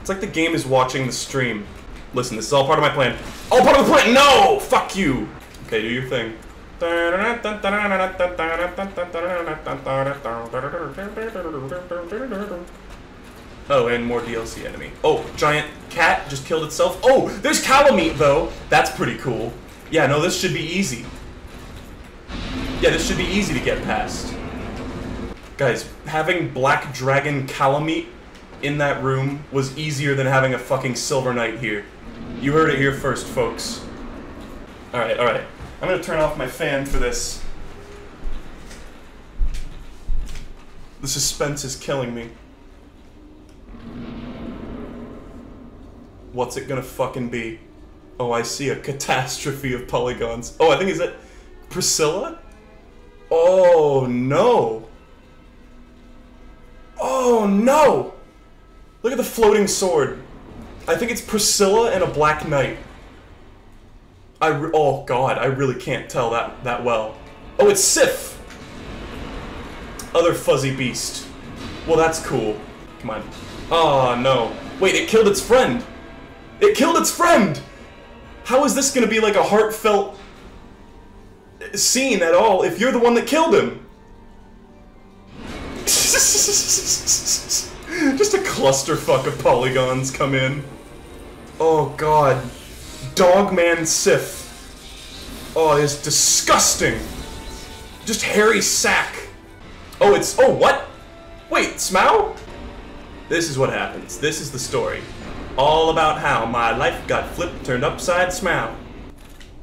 it's like the game is watching the stream. Listen, this is all part of my plan. All part of the plan! No! Fuck you! Okay, do your thing. Oh, and more DLC enemy. Oh, giant cat just killed itself. Oh, there's Kalameet, though. That's pretty cool. Yeah, no, this should be easy. Yeah, this should be easy to get past. Guys, having Black Dragon Kalameet in that room was easier than having a fucking Silver Knight here. You heard it here first, folks. Alright, alright. I'm gonna turn off my fan for this. The suspense is killing me. What's it gonna fucking be? Oh, I see a catastrophe of polygons. Oh, I think is it Priscilla? Oh no. Oh no! Look at the floating sword. I think it's Priscilla and a Black Knight. I oh god, I really can't tell that that well. Oh, it's Sif. Other fuzzy beast. Well, that's cool. Come on. Oh no. Wait, it killed its friend. It killed its friend. How is this gonna be like a heartfelt scene at all if you're the one that killed him? Just a clusterfuck of polygons come in. Oh god. Dogman Sif. Oh, it's disgusting. Just hairy sack. Oh, it's oh what? Wait, Smough? This is what happens. This is the story. All about how my life got flipped, turned upside Smough. I'm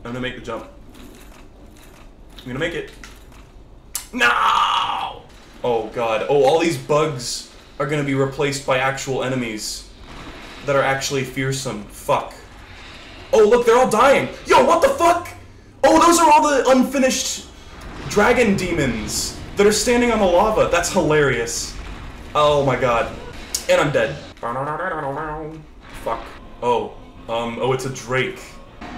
gonna make the jump. I'm gonna make it. No! Oh god. Oh, all these bugs are gonna be replaced by actual enemies that are actually fearsome. Fuck. Oh, look, they're all dying. Yo, what the fuck? Oh, those are all the unfinished dragon demons that are standing on the lava. That's hilarious. Oh my god. And I'm dead. Fuck. Oh. Um, oh, it's a Drake.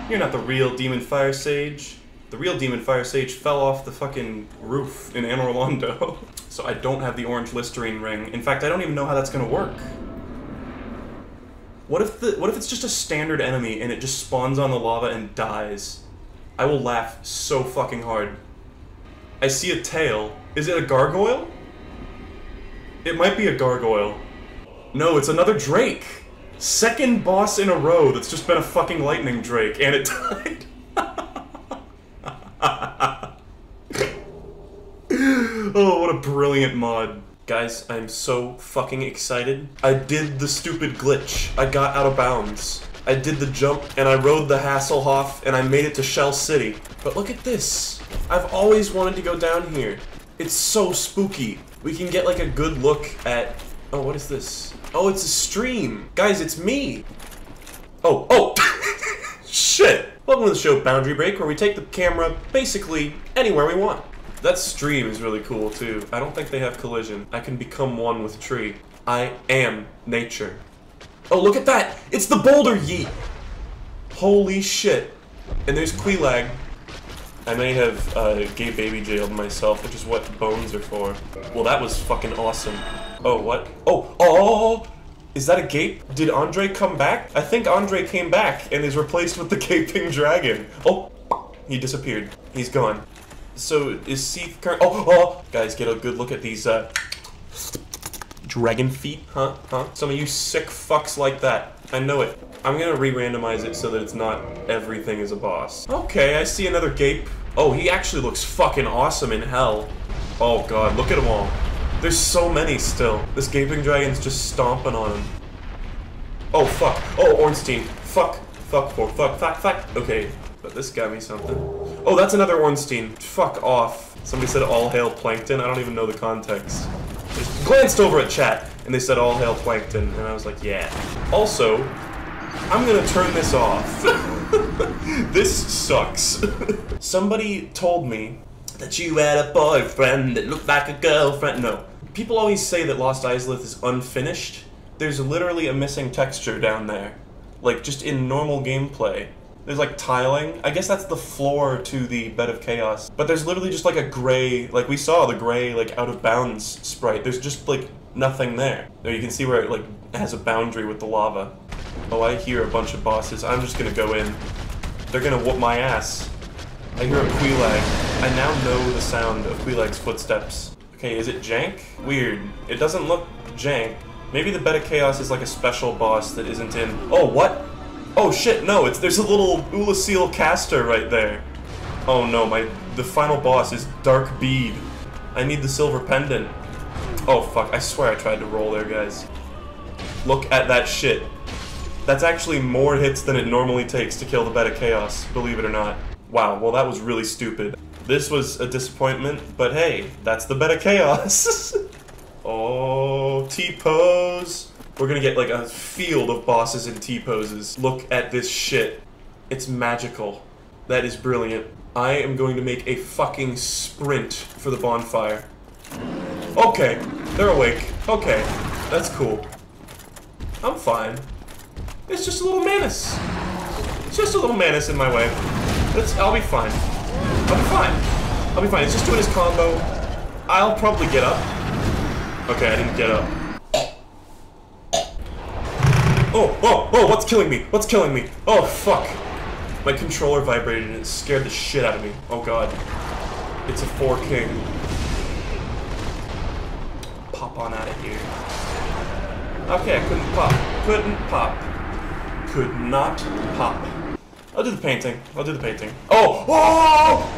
You're not the real Demon Fire Sage. The real Demon Fire Sage fell off the fucking roof in Anor Londo. so I don't have the orange Listerine ring. In fact, I don't even know how that's gonna work. What if the what if it's just a standard enemy and it just spawns on the lava and dies? I will laugh so fucking hard. I see a tail. Is it a gargoyle? It might be a gargoyle. No, it's another Drake. Second boss in a row that's just been a fucking lightning Drake, and it died. oh, what a brilliant mod. Guys, I'm so fucking excited. I did the stupid glitch. I got out of bounds. I did the jump, and I rode the Hasselhoff, and I made it to Shell City. But look at this. I've always wanted to go down here. It's so spooky. We can get like a good look at... Oh, what is this? Oh, it's a stream. Guys, it's me. Oh, oh! Shit! Welcome to the show Boundary Break, where we take the camera basically anywhere we want. That stream is really cool too. I don't think they have collision. I can become one with tree. I am nature. Oh, look at that! It's the boulder yeet! Holy shit. And there's Quelaag. I may have uh, gay baby jailed myself, which is what bones are for. Well, that was fucking awesome. Oh, what? Oh, oh! Is that a gape? Did Andre come back? I think Andre came back and is replaced with the gaping dragon. Oh, he disappeared. He's gone. So is Seath current? Oh, oh! Guys, get a good look at these uh, dragon feet, huh? Huh? Some of you sick fucks like that. I know it. I'm gonna re-randomize it so that it's not everything is a boss. Okay, I see another gape. Oh, he actually looks fucking awesome in hell. Oh god, look at them all. There's so many still. This gaping dragon's just stomping on him. Oh fuck. Oh, Ornstein. Fuck. Fuck fuck fuck fuck. Okay, but this got me something. Oh, that's another Ornstein. Fuck off. Somebody said all hail plankton. I don't even know the context. Just glanced over at chat and they said all hail plankton and I was like, yeah. Also, I'm gonna turn this off. this sucks. Somebody told me that you had a boyfriend that looked like a girlfriend. No. People always say that Lost Izalith is unfinished. There's literally a missing texture down there. Like, just in normal gameplay. There's like tiling. I guess that's the floor to the Bed of Chaos. But there's literally just like a gray, like we saw the gray, like out of bounds sprite. There's just like nothing there. There you can see where it like has a boundary with the lava. Oh, I hear a bunch of bosses. I'm just gonna go in. They're gonna whoop my ass. I hear a Quelaag. I now know the sound of Quelaag's footsteps. Okay, is it Jank? Weird. It doesn't look Jank. Maybe the Bed of Chaos is like a special boss that isn't in... Oh, what? Oh shit, no, it's there's a little Oolacile caster right there. Oh no, my the final boss is Dark Bead. I need the silver pendant. Oh fuck, I swear I tried to roll there, guys. Look at that shit. That's actually more hits than it normally takes to kill the Bed of Chaos, believe it or not. Wow, well that was really stupid. This was a disappointment, but hey, that's the of Chaos. oh, T-pose. We're gonna get like a field of bosses and T-poses. Look at this shit. It's magical. That is brilliant. I am going to make a fucking sprint for the bonfire. Okay, they're awake. Okay, that's cool. I'm fine. It's just a little menace. It's just a little menace in my way. I'll be fine. I'll be fine. I'll be fine. He's just doing his combo. I'll probably get up. Okay, I didn't get up. Oh, oh, oh, what's killing me? What's killing me? Oh, fuck. My controller vibrated and it scared the shit out of me. Oh god. It's a four king. Pop on out of here. Okay, I couldn't pop. Couldn't pop. Could not pop. I'll do the painting. I'll do the painting. Oh! Oh!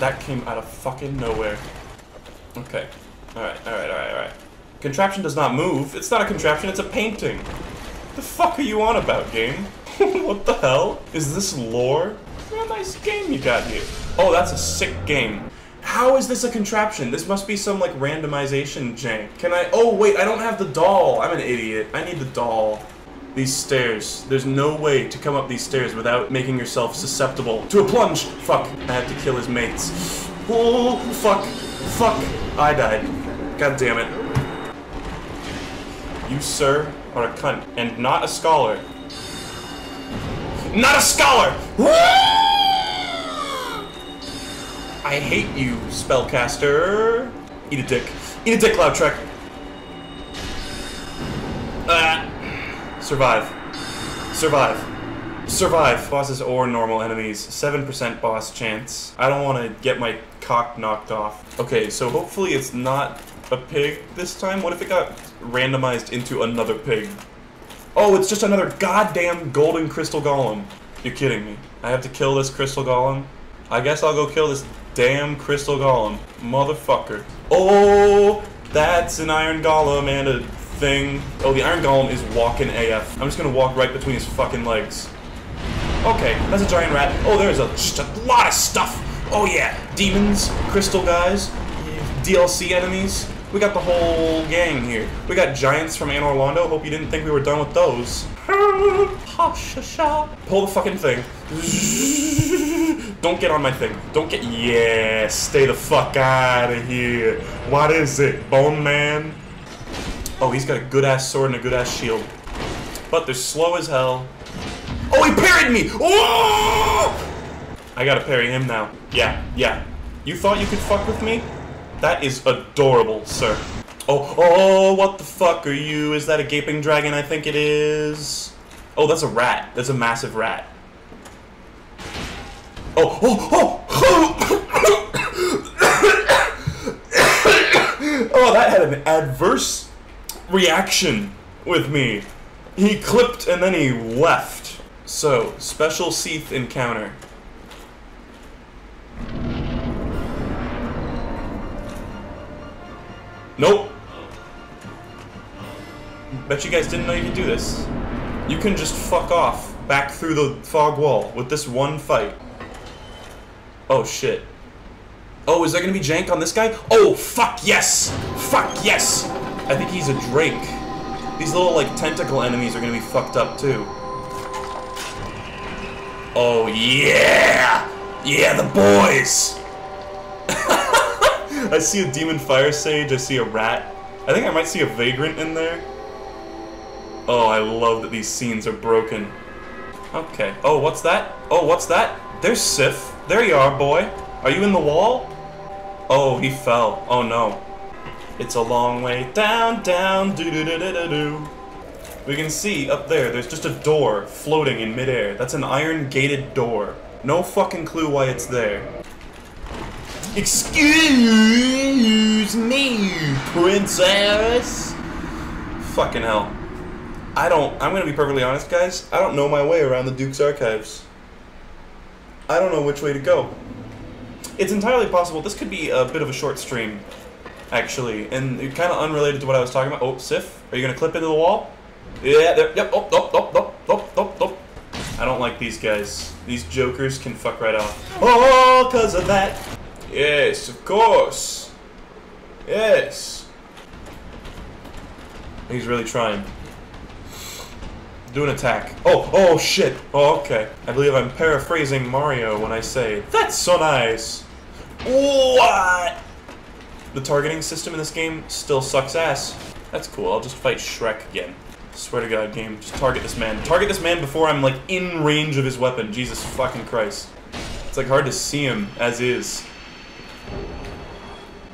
That came out of fucking nowhere. Okay. Alright, alright, alright, alright. Contraption does not move. It's not a contraption, it's a painting. The fuck are you on about, game? what the hell? Is this lore? What a nice game you got here. Oh, that's a sick game. How is this a contraption? This must be some like randomization jank. Can I? Oh wait, I don't have the doll. I'm an idiot. I need the doll. These stairs. There's no way to come up these stairs without making yourself susceptible to a plunge. Fuck. I had to kill his mates. Oh, fuck. Fuck. I died. God damn it. You, sir, are a cunt and not a scholar. Not a scholar! I hate you, spellcaster. Eat a dick. Eat a dick, Lautrec. Ah. Survive. Survive. Survive. Bosses or normal enemies. 7% boss chance. I don't want to get my cock knocked off. Okay, so hopefully it's not a pig this time. What if it got randomized into another pig? Oh, it's just another goddamn golden crystal golem. You're kidding me. I have to kill this crystal golem? I guess I'll go kill this damn crystal golem. Motherfucker. Oh, that's an iron golem and a thing. Oh, the iron golem is walking AF. I'm just gonna walk right between his fucking legs. Okay, that's a giant rat. Oh, there's a, just a lot of stuff. Oh yeah, demons, crystal guys, DLC enemies. We got the whole gang here. We got giants from Anor Londo. Hope you didn't think we were done with those. Pull the fucking thing. Don't get on my thing. Don't get. Yeah, stay the fuck out of here. What is it, Bone Man? Oh, he's got a good ass sword and a good ass shield. But they're slow as hell. Oh, he parried me! Oh! I gotta parry him now. Yeah, yeah. You thought you could fuck with me? That is adorable, sir. Oh, oh, what the fuck are you? Is that a gaping dragon? I think it is. Oh, that's a rat. That's a massive rat. Oh, oh, oh, oh! oh, that had an adverse reaction with me. He clipped and then he left. So, special Seath encounter. Nope. Bet you guys didn't know you could do this. You can just fuck off back through the fog wall with this one fight. Oh shit. Oh, is there gonna be jank on this guy? Oh, fuck yes! Fuck yes! I think he's a Drake. These little, like, tentacle enemies are gonna be fucked up, too. Oh, yeah! Yeah, the boys! I see a demon fire sage, I see a rat. I think I might see a vagrant in there. Oh, I love that these scenes are broken. Okay. Oh, what's that? Oh, what's that? There's Sif. There you are, boy. Are you in the wall? Oh, he fell. Oh no. It's a long way down, down, doo doo doo doo doo doo. We can see up there, there's just a door floating in midair. That's an iron gated door. No fucking clue why it's there. Excuse me, princess. Fucking hell. I don't, I'm gonna be perfectly honest, guys. I don't know my way around the Duke's archives. I don't know which way to go. It's entirely possible this could be a bit of a short stream, actually, and kind of unrelated to what I was talking about. Oh, Sif, are you gonna clip into the wall? Yeah, there, yep, oh, oh, oh, oh, oh, oh, oh. oh. I don't like these guys. These jokers can fuck right off. Oh, cause of that. Yes, of course. Yes. He's really trying. Do an attack. Oh, oh shit. Oh, okay. I believe I'm paraphrasing Mario when I say, that's so nice. What? The targeting system in this game still sucks ass. That's cool. I'll just fight Shrek again. Swear to God, game. Just target this man. Target this man before I'm, like, in range of his weapon. Jesus fucking Christ. It's, like, hard to see him as is.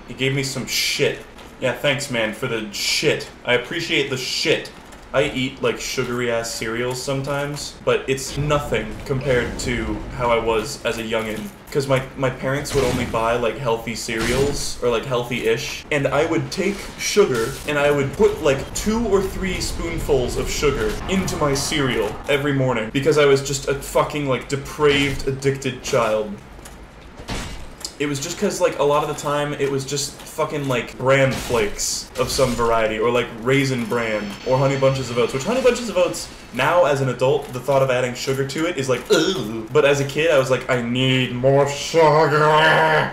He gave me some shit. Yeah, thanks, man, for the shit. I appreciate the shit. I eat like sugary ass cereals sometimes, but it's nothing compared to how I was as a youngin. Because my, my parents would only buy like healthy cereals, or like healthy-ish, and I would take sugar and I would put like two or three spoonfuls of sugar into my cereal every morning because I was just a fucking like depraved, addicted child. It was just because, like, a lot of the time, it was just fucking, like, bran flakes of some variety, or, like, raisin bran, or honey bunches of oats, which honey bunches of oats, now, as an adult, the thought of adding sugar to it is like, ugh. But as a kid, I was like, I need more sugar.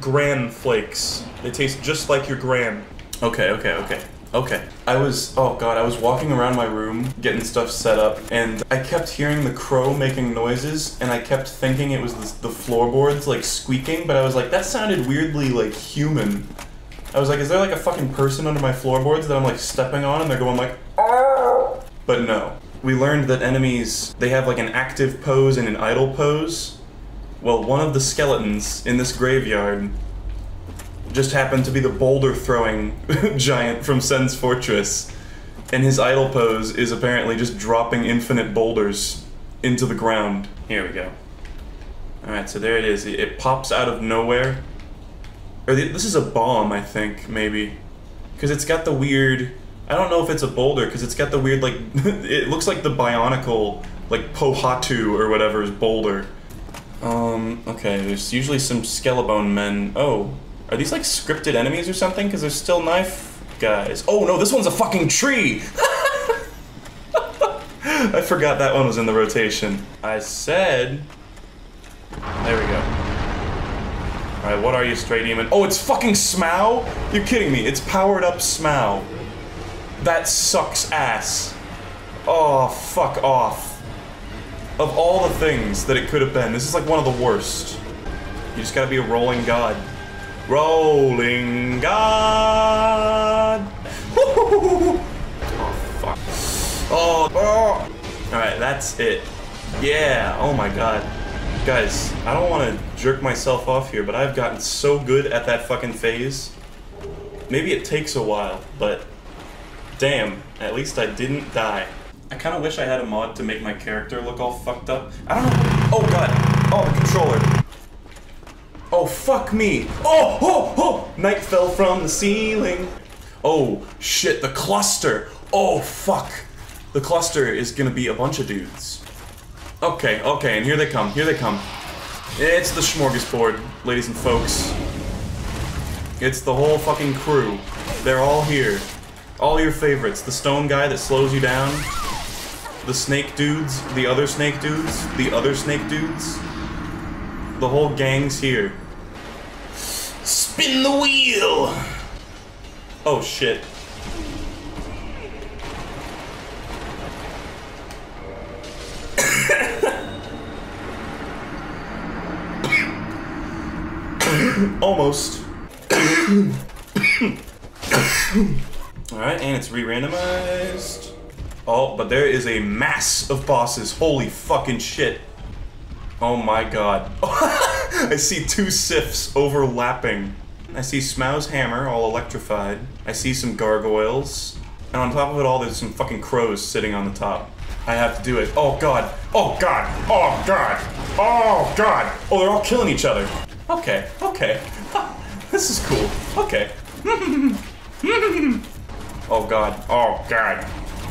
Gran flakes. They taste just like your gran. Okay, okay, okay. Okay. I was, oh god, I was walking around my room getting stuff set up, and I kept hearing the crow making noises, and I kept thinking it was the, the floorboards like squeaking, but I was like, that sounded weirdly like human. I was like, is there like a fucking person under my floorboards that I'm like stepping on and they're going like, oh? But no. We learned that enemies, they have like an active pose and an idle pose. Well, one of the skeletons in this graveyard just happened to be the boulder throwing giant from Sen's Fortress. And his idle pose is apparently just dropping infinite boulders into the ground. Here we go. Alright, so there it is. It, pops out of nowhere. Or the, this is a bomb, I think, maybe. Because it's got the weird... I don't know if it's a boulder, because it's got the weird, like... it looks like the Bionicle, like, Pohatu or whatever's boulder. Um, okay, there's usually some Skelebone men. Oh, are these like scripted enemies or something? Because there's still knife guys. Oh no, this one's a fucking tree! I forgot that one was in the rotation. I said... There we go. Alright, what are you, Stray Demon? Oh, it's fucking Smough? You're kidding me. It's powered up Smough. That sucks ass. Oh, fuck off. Of all the things that it could have been, this is like one of the worst. You just gotta be a rolling god. Rolling God. oh fuck. Oh. oh. All right, that's it. Yeah. Oh my God. Guys, I don't want to jerk myself off here, but I've gotten so good at that fucking phase. Maybe it takes a while, but damn, at least I didn't die. I kind of wish I had a mod to make my character look all fucked up. I don't know. Oh god. Oh, the controller. Oh, fuck me. Oh, oh, oh! Night fell from the ceiling. Oh, shit, the cluster. Oh, fuck. The cluster is gonna be a bunch of dudes. Okay, okay, and here they come, here they come. It's the smorgasbord, ladies and folks. It's the whole fucking crew. They're all here. All your favorites. The stone guy that slows you down. The snake dudes. The other snake dudes. The other snake dudes. The whole gang's here. Spin the wheel! Oh shit. Almost. Alright, and it's re-randomized. Oh, but there is a mass of bosses. Holy fucking shit. Oh my god. I see two sifs overlapping. I see Smough's hammer all electrified. I see some gargoyles. And on top of it all, there's some fucking crows sitting on the top. I have to do it. Oh god. Oh god. Oh god. Oh god. Oh, they're all killing each other. Okay. Okay. This is cool. Okay. oh god. Oh god.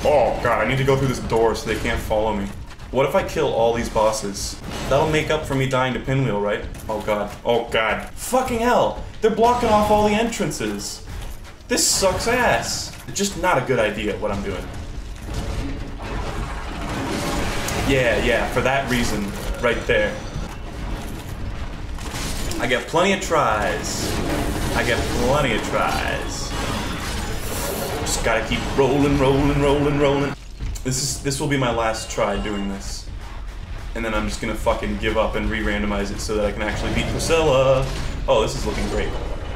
Oh god. I need to go through this door so they can't follow me. What if I kill all these bosses? That'll make up for me dying to Pinwheel, right? Oh god. Oh god. Fucking hell! They're blocking off all the entrances! This sucks ass! Just not a good idea, what I'm doing. Yeah, yeah, for that reason, right there. I get plenty of tries. I get plenty of tries. Just gotta keep rolling, rolling, rolling, rolling. This is this will be my last try doing this. And then I'm just gonna fucking give up and re-randomize it so that I can actually beat Priscilla. Oh, this is looking great.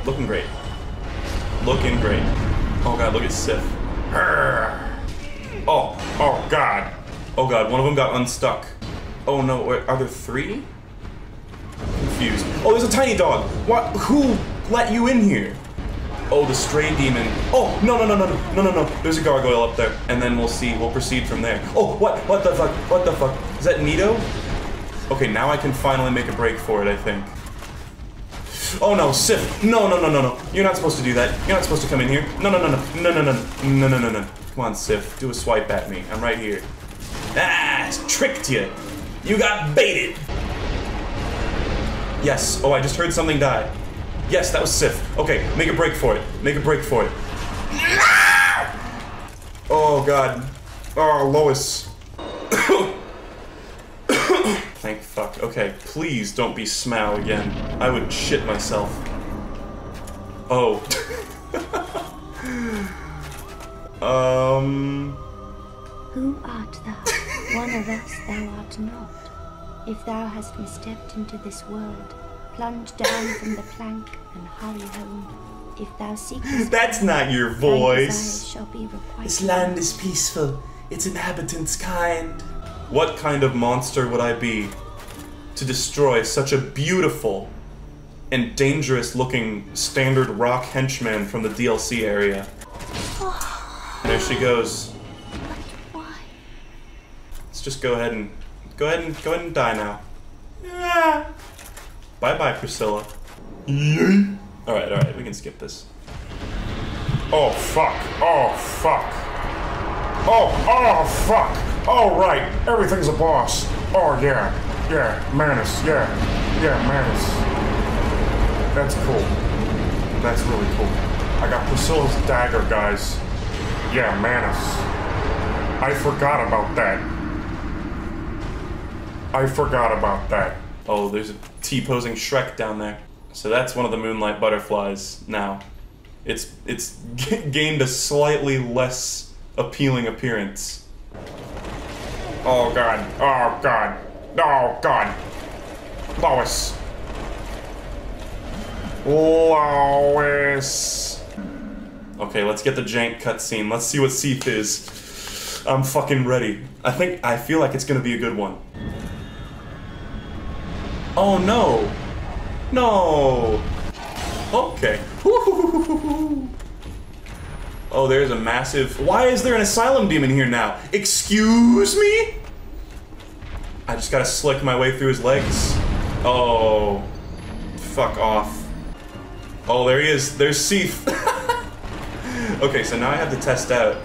Looking great. Looking great. Oh god, look at Sif. Oh, oh god. Oh god, one of them got unstuck. Oh no, wait, are there three? Confused. Oh, there's a tiny dog. What? Who let you in here? Oh, the stray demon. Oh, no, no, no, no, no, no, no. There's a gargoyle up there. And then we'll see. We'll proceed from there. Oh, what? What the fuck? What the fuck? Is that Nito? Okay, now I can finally make a break for it, I think. Oh no, Sif. No, no, no, no, no. You're not supposed to do that. You're not supposed to come in here. No, no, no, no. No, no, no, no, no, no, no. Come on, Sif. Do a swipe at me. I'm right here. Ah, tricked you. You got baited. Yes. Oh, I just heard something die. Yes, that was Sif. Okay, make a break for it. Make a break for it. Oh god. Oh, Lois. Thank fuck. Okay, please don't be Smough again. I would shit myself. Oh. um. Who art thou? One of us thou art not. If thou hast misstepped into this world, plunge down from the plank and hurry home. If thou seekest That's not your voice. This land is peaceful, its inhabitants kind. What kind of monster would I be to destroy such a beautiful and dangerous looking standard rock henchman from the DLC area? There she goes. Why? Let's just go ahead and go ahead and go ahead and die now. Yeah. Bye bye, Priscilla. Alright, alright, we can skip this. Oh fuck. Oh fuck. Oh, oh fuck. All right, everything's a boss. Oh yeah, yeah, Manus, yeah, yeah, Manus. That's cool. That's really cool. I got Priscilla's dagger, guys. Yeah, Manus. I forgot about that. I forgot about that. Oh, there's a T-posing Shrek down there. So that's one of the Moonlight Butterflies now. It's it's g- gained a slightly less appealing appearance. Oh god. Oh god. Oh god. Lois. Lois. Okay, let's get the jank cutscene. Let's see what Seath is. I'm fucking ready. I think I feel like it's gonna be a good one. Oh no! No! Okay. Oh, there's a massive. Why is there an asylum demon here now? Excuse me? I just gotta slick my way through his legs. Oh. Fuck off. Oh, there he is. There's Seath. okay, so now I have to test out.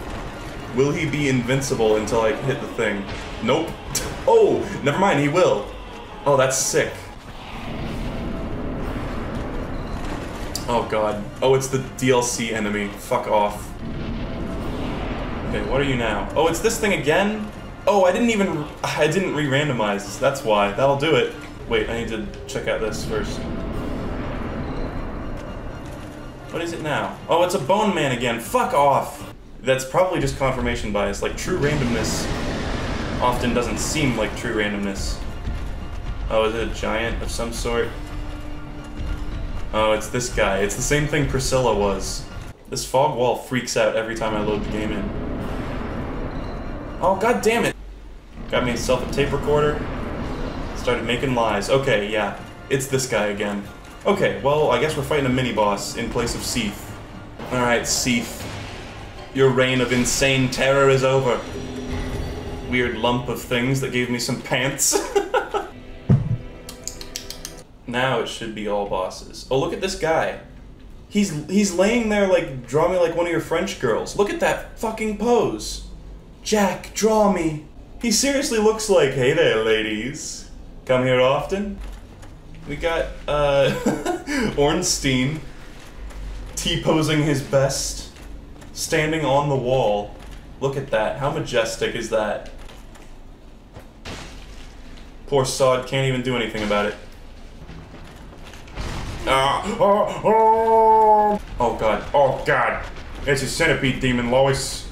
Will he be invincible until I hit the thing? Nope. Oh, never mind, he will. Oh, that's sick. Oh god. Oh, it's the DLC enemy. Fuck off. Okay, what are you now? Oh, it's this thing again? Oh, I didn't even... I didn't re-randomize. That's why. That'll do it. Wait, I need to check out this first. What is it now? Oh, it's a bone man again. Fuck off. That's probably just confirmation bias. Like, true randomness often doesn't seem like true randomness. Oh, is it a giant of some sort? Oh, it's this guy. It's the same thing Priscilla was. This fog wall freaks out every time I load the game in. Oh, god damn it! Got me myself a tape recorder. Started making lies. Okay, yeah. It's this guy again. Okay, well, I guess we're fighting a mini-boss in place of Seath. Alright, Seath. Your reign of insane terror is over. Weird lump of things that gave me some pants. now it should be all bosses. Oh, look at this guy. He's he's laying there like draw me like one of your French girls. Look at that fucking pose. Jack, draw me. He seriously looks like, hey there, ladies. Come here often? We got uh Ornstein T-posing his best, standing on the wall. Look at that. How majestic is that? Poor Sod can't even do anything about it. Ah, Oh, oh, oh god. oh god. It's a centipede demon, Lois.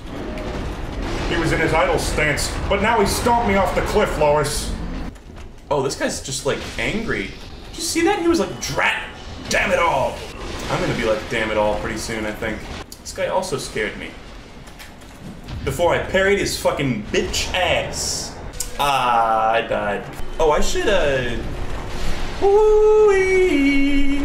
He was in his idle stance, but now he stomped me off the cliff, Lois. Oh, this guy's just like angry. Did you see that? He was like, drat, damn it all. I'm gonna be like, damn it all pretty soon, I think. This guy also scared me. Before I parried his fucking bitch ass. Ah, I died. Oh, I should, uh. I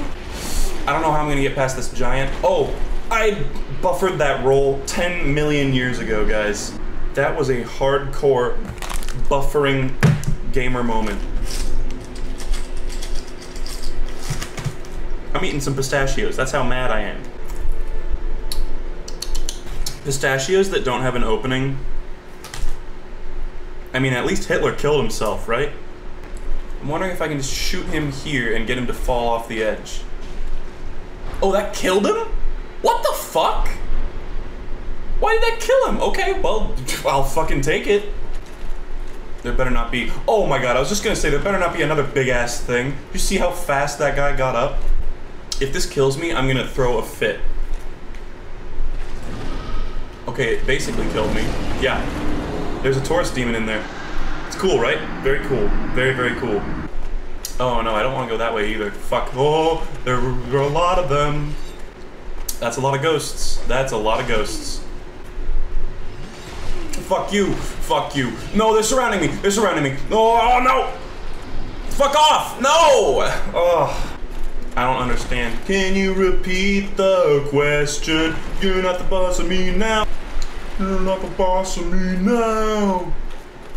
don't know how I'm gonna get past this giant. Oh, I buffered that roll 10 million years ago, guys. That was a hardcore buffering gamer moment. I'm eating some pistachios. That's how mad I am. Pistachios that don't have an opening. I mean, at least Hitler killed himself, right? I'm wondering if I can just shoot him here and get him to fall off the edge. Oh, that killed him? What the fuck? Why did that kill him? Okay, well, I'll fucking take it. There better not be. Oh my god, I was just gonna say, there better not be another big ass thing. You see how fast that guy got up? If this kills me, I'm gonna throw a fit. Okay, it basically killed me. Yeah. There's a Taurus demon in there. Cool, right? Very cool. Very, very cool. Oh no, I don't want to go that way either. Fuck. Oh, there were a lot of them. That's a lot of ghosts. That's a lot of ghosts. Fuck you. Fuck you. No, they're surrounding me. They're surrounding me. Oh, oh no. Fuck off. No. Oh. I don't understand. Can you repeat the question? You're not the boss of me now. You're not the boss of me now.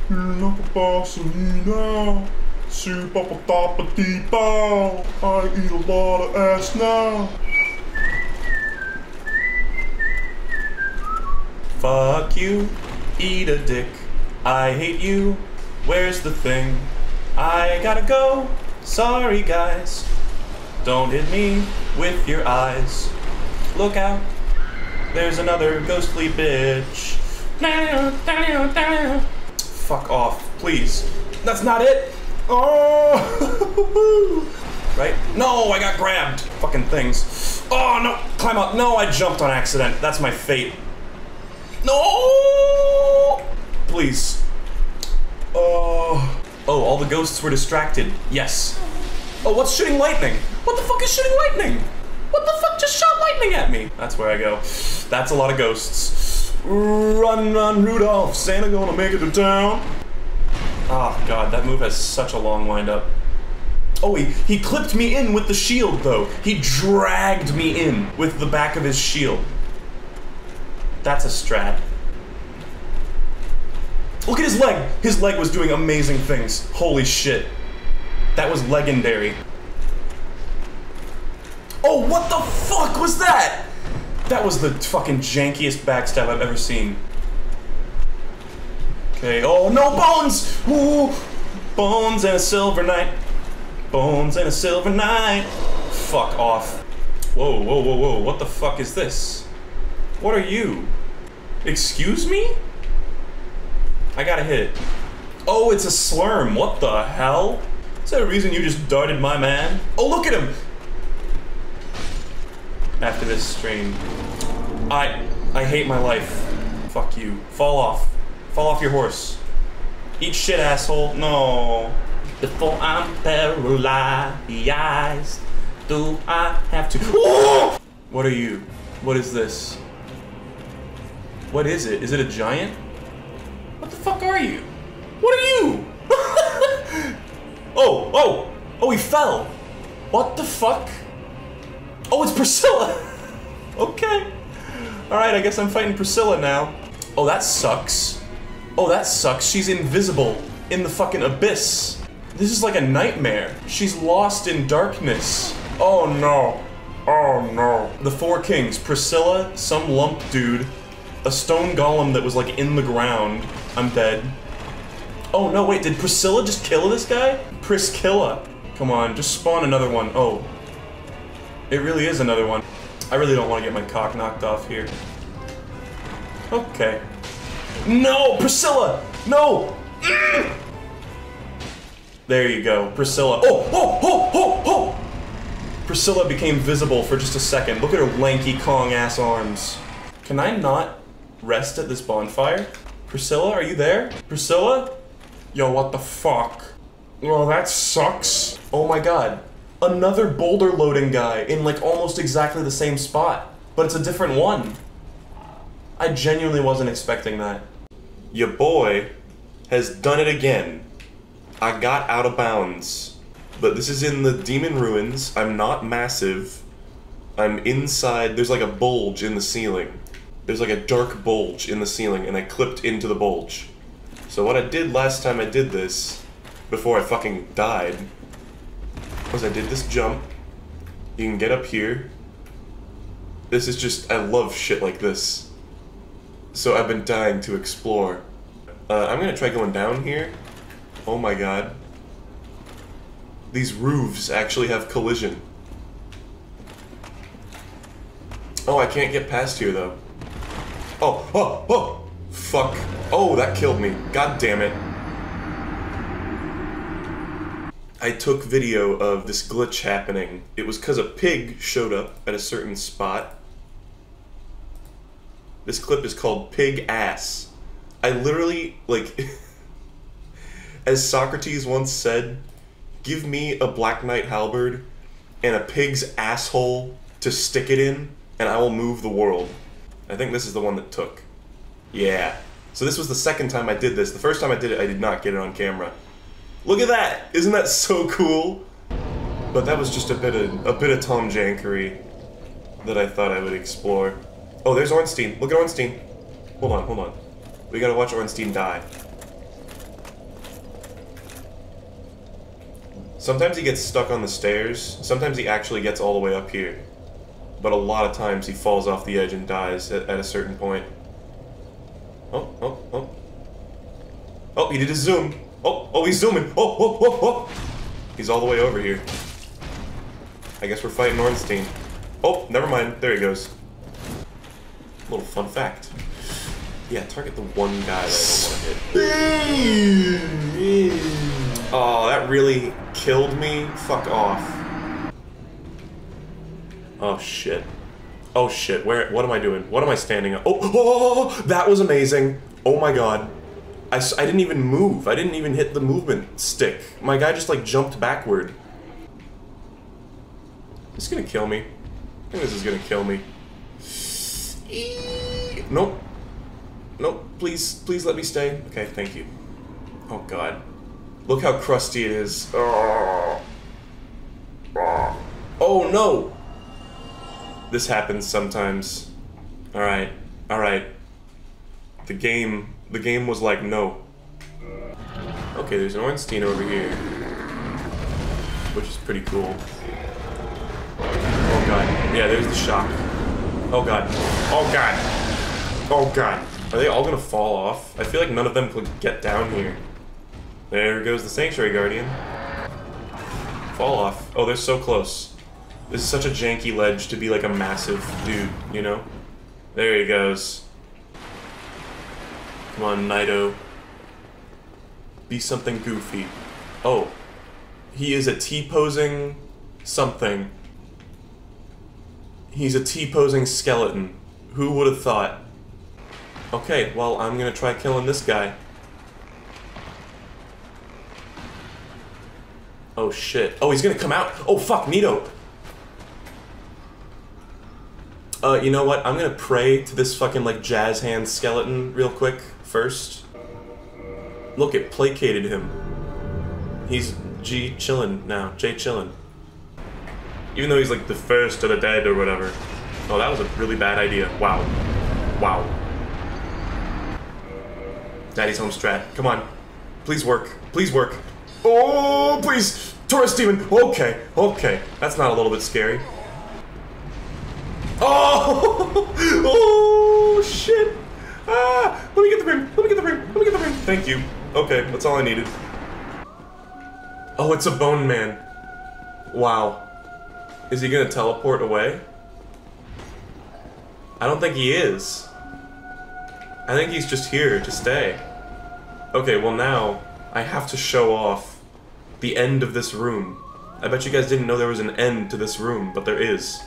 You're not the boss of me now. Soup up a top bow. I eat a lot of ass now. Fuck you, eat a dick. I hate you. Where's the thing? I gotta go. Sorry, guys. Don't hit me with your eyes. Look out. There's another ghostly bitch. Fuck off, please. That's not it. Oh! right? No, I got grabbed. Fucking things. Oh, no. Climb up. No, I jumped on accident. That's my fate. No! Please. Oh. Oh, all the ghosts were distracted. Yes. Oh, what's shooting lightning? What the fuck is shooting lightning? What the fuck just shot lightning at me? That's where I go. That's a lot of ghosts. Run, run, Rudolph. Santa gonna make it to town. Oh god, that move has such a long windup. Oh, he, he clipped me in with the shield, though. He dragged me in with the back of his shield. That's a strat. Look at his leg! His leg was doing amazing things. Holy shit. That was legendary. Oh, what the fuck was that? That was the fucking jankiest backstab I've ever seen. Okay, oh no, bones! Ooh, bones and a silver knight. Bones and a silver knight. Fuck off. Whoa, whoa, whoa, whoa, what the fuck is this? What are you? Excuse me? I gotta hit it. Oh, it's a slurm. What the hell? Is that a reason you just darted my man? Oh, look at him! After this stream. I... I hate my life. Fuck you. Fall off. Fall off your horse. Eat shit, asshole. No. Before I'm paralyzed, do I have to... What are you? What is this? What is it? Is it a giant? What the fuck are you? What are you? oh, oh, oh, he fell. What the fuck? Oh, it's Priscilla. okay. All right, I guess I'm fighting Priscilla now. Oh, that sucks. Oh, that sucks. She's invisible in the fucking abyss. This is like a nightmare. She's lost in darkness. Oh no. Oh no. The four kings Priscilla, some lump dude, a stone golem that was like in the ground. I'm dead. Oh no, wait, did Priscilla just kill this guy? Priscilla. Come on, just spawn another one. Oh. It really is another one. I really don't want to get my cock knocked off here. Okay. No, Priscilla! No! Mm! There you go, Priscilla. Oh, oh, oh, oh, oh! Priscilla became visible for just a second. Look at her lanky Kong ass arms. Can I not rest at this bonfire? Priscilla, are you there? Priscilla? Yo, what the fuck? Oh, that sucks. Oh my god. Another boulder loading guy in like almost exactly the same spot. But it's a different one. I genuinely wasn't expecting that. Your boy has done it again. I got out of bounds. But this is in the Demon Ruins. I'm not massive. I'm inside. There's like a bulge in the ceiling. There's like a dark bulge in the ceiling, and I clipped into the bulge. So what I did last time I did this, before I fucking died, was I did this jump. You can get up here. This is just, I love shit like this. So I've been dying to explore. Uh, I'm gonna try going down here. Oh my god. these roofs actually have collision. Oh, I can't get past here though. Oh, oh, oh! Fuck. Oh, that killed me. God damn it. I took video of this glitch happening. It was because a pig showed up at a certain spot. This clip is called Pig Ass. I literally, like, as Socrates once said, give me a Black Knight halberd and a pig's asshole to stick it in, and I will move the world. I think this is the one that took. Yeah. So this was the second time I did this. The first time I did it, I did not get it on camera. Look at that! Isn't that so cool? But that was just a bit of a bit of Tom Jankery that I thought I would explore. Oh, there's Ornstein. Look at Ornstein. Hold on, hold on. We gotta watch Ornstein die. Sometimes he gets stuck on the stairs. Sometimes he actually gets all the way up here. But a lot of times he falls off the edge and dies at, at a certain point. Oh, oh, oh. Oh, he did a zoom. Oh, oh, he's zooming. Oh, oh, oh, oh. He's all the way over here. I guess we're fighting Ornstein. Oh, never mind. There he goes. Little fun fact. Yeah, target the one guy that I don't want to hit. Oh, that really killed me. Fuck off. Oh shit. Oh shit. Where? What am I doing? What am I standing up? Oh, oh, oh, oh, oh that was amazing. Oh my god. I, I didn't even move. I didn't even hit the movement stick. My guy just like jumped backward. This is gonna kill me. I think this is gonna kill me. Nope. Nope. Please, please let me stay. Okay, thank you. Oh god. Look how crusty it is. Oh no! This happens sometimes. Alright. Alright. The game the game was like no. Okay, there's an Ornstein over here. Which is pretty cool. Oh god. Yeah, there's the shock. Oh god. Oh god. Oh god. Are they all gonna fall off? I feel like none of them could get down here. There goes the Sanctuary Guardian. Fall off. Oh, they're so close. This is such a janky ledge to be like a massive dude, you know? There he goes. Come on, Nito. Be something goofy. Oh. He is a T-posing something. He's a T-posing skeleton. Who would have thought? Okay, well, I'm gonna try killing this guy. Oh shit. Oh, he's gonna come out. Oh fuck, Nito. Uh, you know what? I'm gonna pray to this fucking like jazz hand skeleton real quick first. Look, it placated him. He's G chillin' now. J chillin'. Even though he's like the first of the dead or whatever. Oh, that was a really bad idea. Wow. Wow. Daddy's home strat. Come on. Please work. Please work. Oh, please! Taurus demon! Okay, okay. That's not a little bit scary. Oh! Oh, shit! Ah! Let me get the ring! Let me get the ring! Let me get the ring! Thank you. Okay, that's all I needed. Oh, it's a bone man. Wow. Is he gonna teleport away? I don't think he is. I think he's just here to stay. Okay, well now, I have to show off the end of this room. I bet you guys didn't know there was an end to this room, but there is.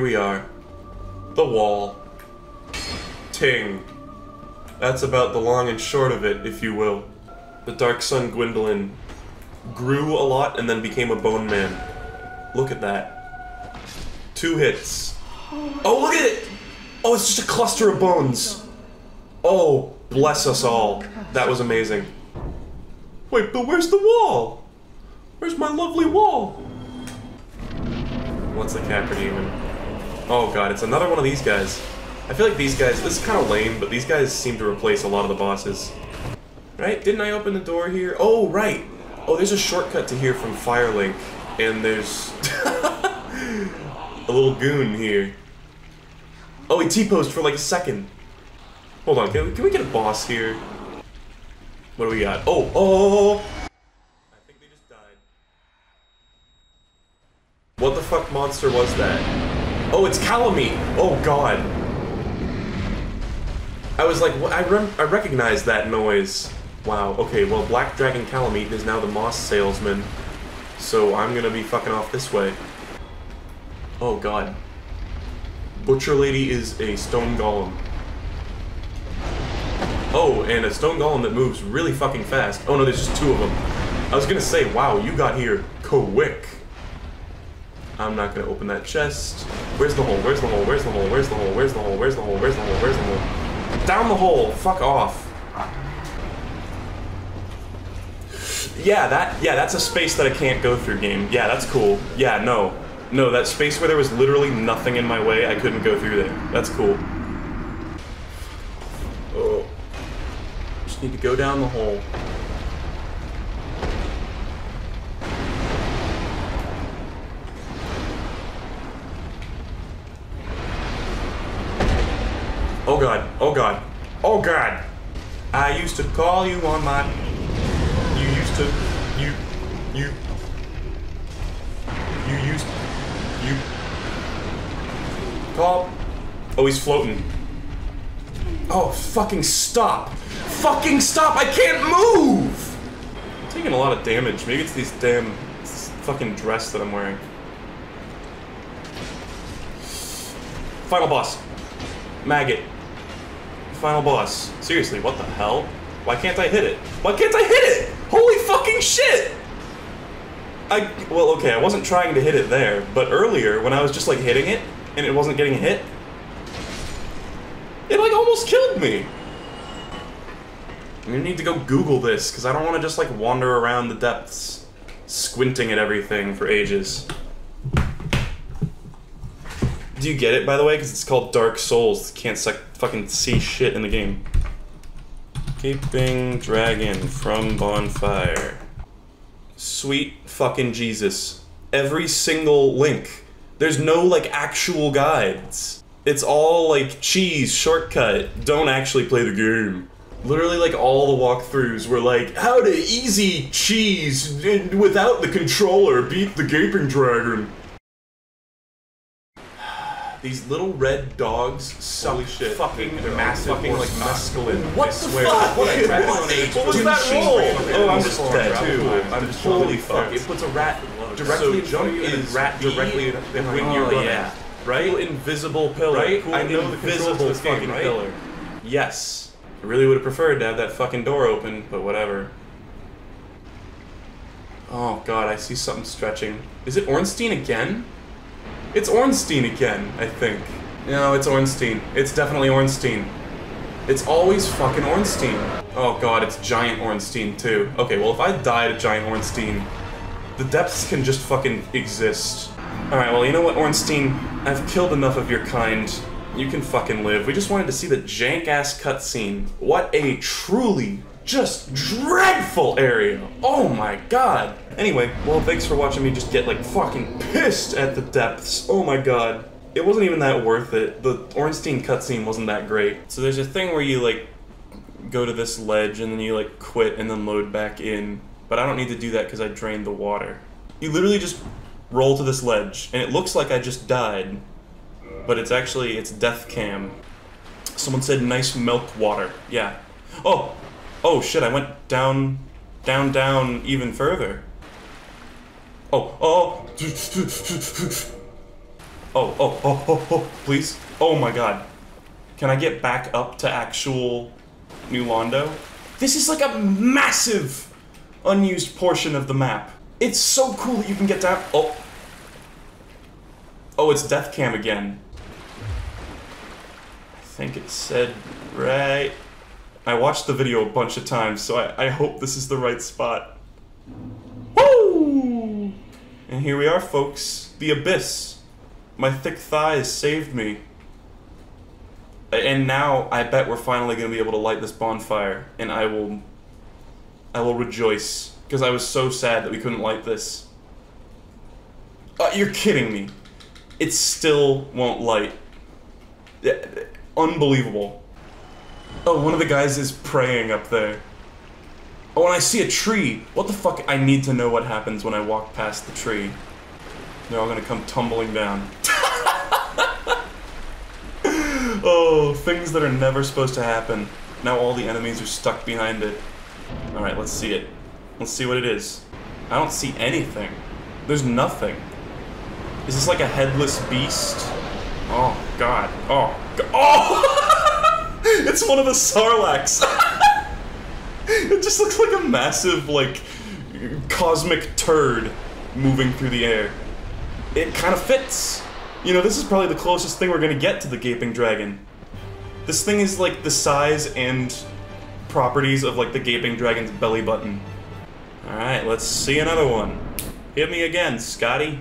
Here we are. The wall. Ting. That's about the long and short of it, if you will. The Dark Sun Gwyndolin grew a lot and then became a bone man. Look at that. Two hits. Oh, look at it! Oh, it's just a cluster of bones. Oh, bless us all. That was amazing. Wait, but where's the wall? Where's my lovely wall? What's the Capra Demon? Oh god, it's another one of these guys. I feel like these guys, this is kind of lame, but these guys seem to replace a lot of the bosses. Right? Didn't I open the door here? Oh, right! Oh, there's a shortcut to here from Firelink, and there's a little goon here. Oh, he T-posed for like a second. Hold on, can we, can we get a boss here? What do we got? Oh, oh! oh, oh, oh. I think they just died. What the fuck monster was that? Oh, it's Kalameet! Oh god. I was like. I, I recognize that noise. Wow, okay, well, Black Dragon Kalameet is now the Moss salesman. So I'm gonna be fucking off this way. Oh god. Butcher Lady is a stone golem. Oh, and a stone golem that moves really fucking fast. Oh no, there's just two of them. I was gonna say, wow, you got here quick. I'm not gonna open that chest. Where's the hole? Where's the hole? Where's the hole? Where's the hole? Where's the hole? Where's the hole? Where's the hole? Where's the hole? Down the hole! Fuck off. Yeah, that yeah, that's a space that I can't go through game. Yeah, that's cool. Yeah, no. No, that space where there was literally nothing in my way, I couldn't go through there. That's cool. Oh. Just need to go down the hole. Oh god, oh god! I used to call you on my. You used to. You. You. You used. You. Call. Oh, he's floating. Oh, fucking stop! Fucking stop! I can't move! I'm taking a lot of damage. Maybe it's these damn. fucking dress that I'm wearing. Final boss. Maggot. Final boss. Seriously, what the hell? Why can't I hit it? Why can't I hit it? Holy fucking shit! I, well, okay, I wasn't trying to hit it there, but earlier, when I was just, like, hitting it, and it wasn't getting hit, it, like, almost killed me! I'm gonna need to go Google this, because I don't want to just, like, wander around the depths, squinting at everything for ages. Do you get it, by the way? Because it's called Dark Souls. Can't suck, fucking see shit in the game. Gaping Dragon from Bonfire. Sweet fucking Jesus. Every single link. There's no, like, actual guides. It's all, like, cheese, shortcut, don't actually play the game. Literally, like, all the walkthroughs were like, how to easy cheese without the controller beat the Gaping Dragon. These little red dogs suck Holy shit. fucking They're massive fucking like horsepower. mescaline. What I the swear. fuck? What a rat What on age what was that cheese roll? Oh, I'm just Before dead travel too. I'm just Holy holy fuck. fuck. It puts a rat directly So in front of you and is a rat directly behind when you. you're Oh, running. yeah. Right? Cool invisible pillar. Right? Cool I know the controls invisible this game, fucking right? pillar. Yes. I really would have preferred to have that fucking door open, but whatever. Oh god, I see something stretching. Is it Ornstein again? It's Ornstein again, I think. No, it's Ornstein. It's definitely Ornstein. It's always fucking Ornstein. Oh god, it's giant Ornstein too. Okay, well if I die to giant Ornstein, the depths can just fucking exist. Alright, well you know what, Ornstein? I've killed enough of your kind. You can fucking live. We just wanted to see the jank ass cutscene. What a truly just dreadful area. Oh my god. Anyway, well thanks for watching me just get like fucking pissed at the depths. Oh my god. It wasn't even that worth it. The Ornstein cutscene wasn't that great. So there's a thing where you like go to this ledge and then you like quit and then load back in. But I don't need to do that because I drained the water. You literally just roll to this ledge and it looks like I just died. But it's actually, it's death cam. Someone said nice milk water. Yeah. Oh! Oh shit, I went down, down, down even further. Oh oh, oh, oh! Oh, oh, oh, oh, oh, please. Oh my god. Can I get back up to actual New Londo? This is like a massive unused portion of the map. It's so cool that you can get down. Oh. Oh, it's Death Cam again. I think it said right. I watched the video a bunch of times, so I, I hope this is the right spot. Woo! And here we are, folks. The Abyss. My thick thighs saved me. And now I bet we're finally going to be able to light this bonfire, and I will, I will rejoice because I was so sad that we couldn't light this. Uh, you're kidding me! It still won't light. Unbelievable. Oh, one of the guys is praying up there. Oh, and I see a tree. What the fuck? I need to know what happens when I walk past the tree. They're all gonna come tumbling down. oh, things that are never supposed to happen. Now all the enemies are stuck behind it. Alright, let's see it. Let's see what it is. I don't see anything. There's nothing. Is this like a headless beast? Oh, God. Oh, God. Oh! it's one of the Sarlaccs. it just looks like a massive, like, cosmic turd moving through the air. It kind of fits. You know, this is probably the closest thing we're gonna get to the Gaping Dragon. This thing is like the size and properties of like the Gaping Dragon's belly button. Alright, let's see another one. Hit me again, Scotty.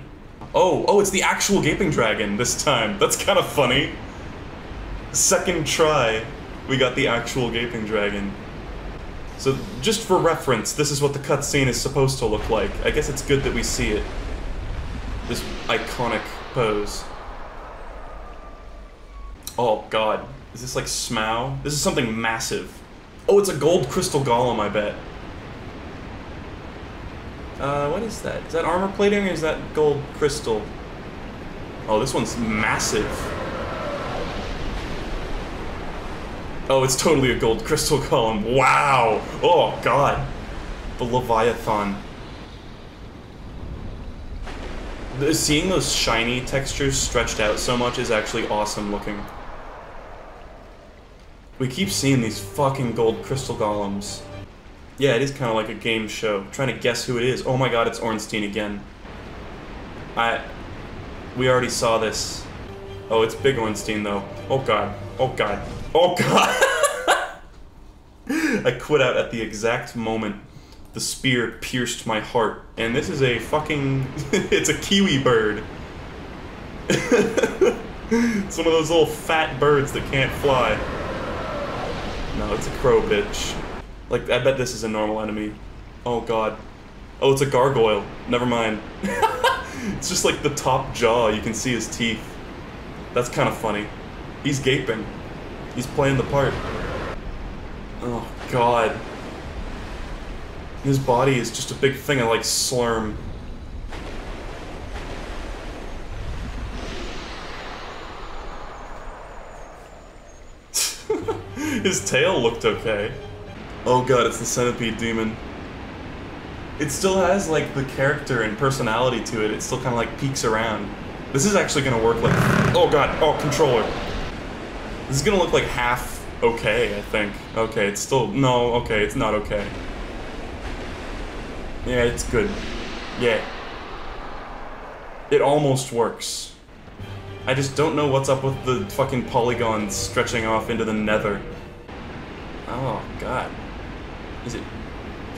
Oh, oh, it's the actual Gaping Dragon this time. That's kind of funny. Second try, we got the actual Gaping Dragon. So, just for reference, this is what the cutscene is supposed to look like. I guess it's good that we see it. This iconic pose. Oh god. Is this like Smough? This is something massive. Oh, it's a gold crystal golem, I bet. Uh, what is that? Is that armor plating or is that gold crystal? Oh, this one's massive. Oh, it's totally a gold crystal column. Wow! Oh, God. The Leviathan. The- Seeing those shiny textures stretched out so much is actually awesome looking. We keep seeing these fucking gold crystal golems. Yeah, it is kind of like a game show. trying to guess who it is. Oh my god, it's Ornstein again. I... We already saw this. Oh, it's Big Ornstein, though. Oh god. Oh god. Oh god! I quit out at the exact moment the spear pierced my heart. And this is a fucking... it's a kiwi bird. it's one of those little fat birds that can't fly. No, it's a crow bitch. Like, I bet this is a normal enemy. Oh god. Oh, it's a gargoyle. Never mind. it's just like the top jaw, you can see his teeth. That's kind of funny. He's gaping. He's playing the part. Oh god. His body is just a big thing I like slurm. His tail looked okay. Oh god, it's the centipede demon. It still has like the character and personality to it. It still kind of like peeks around. This is actually gonna work like. Oh god, oh controller. This is gonna look like half okay, I think. Okay, it's still no. Okay, it's not okay. Yeah, it's good. Yeah. It almost works. I just don't know what's up with the fucking polygons stretching off into the nether. Oh, God. Is it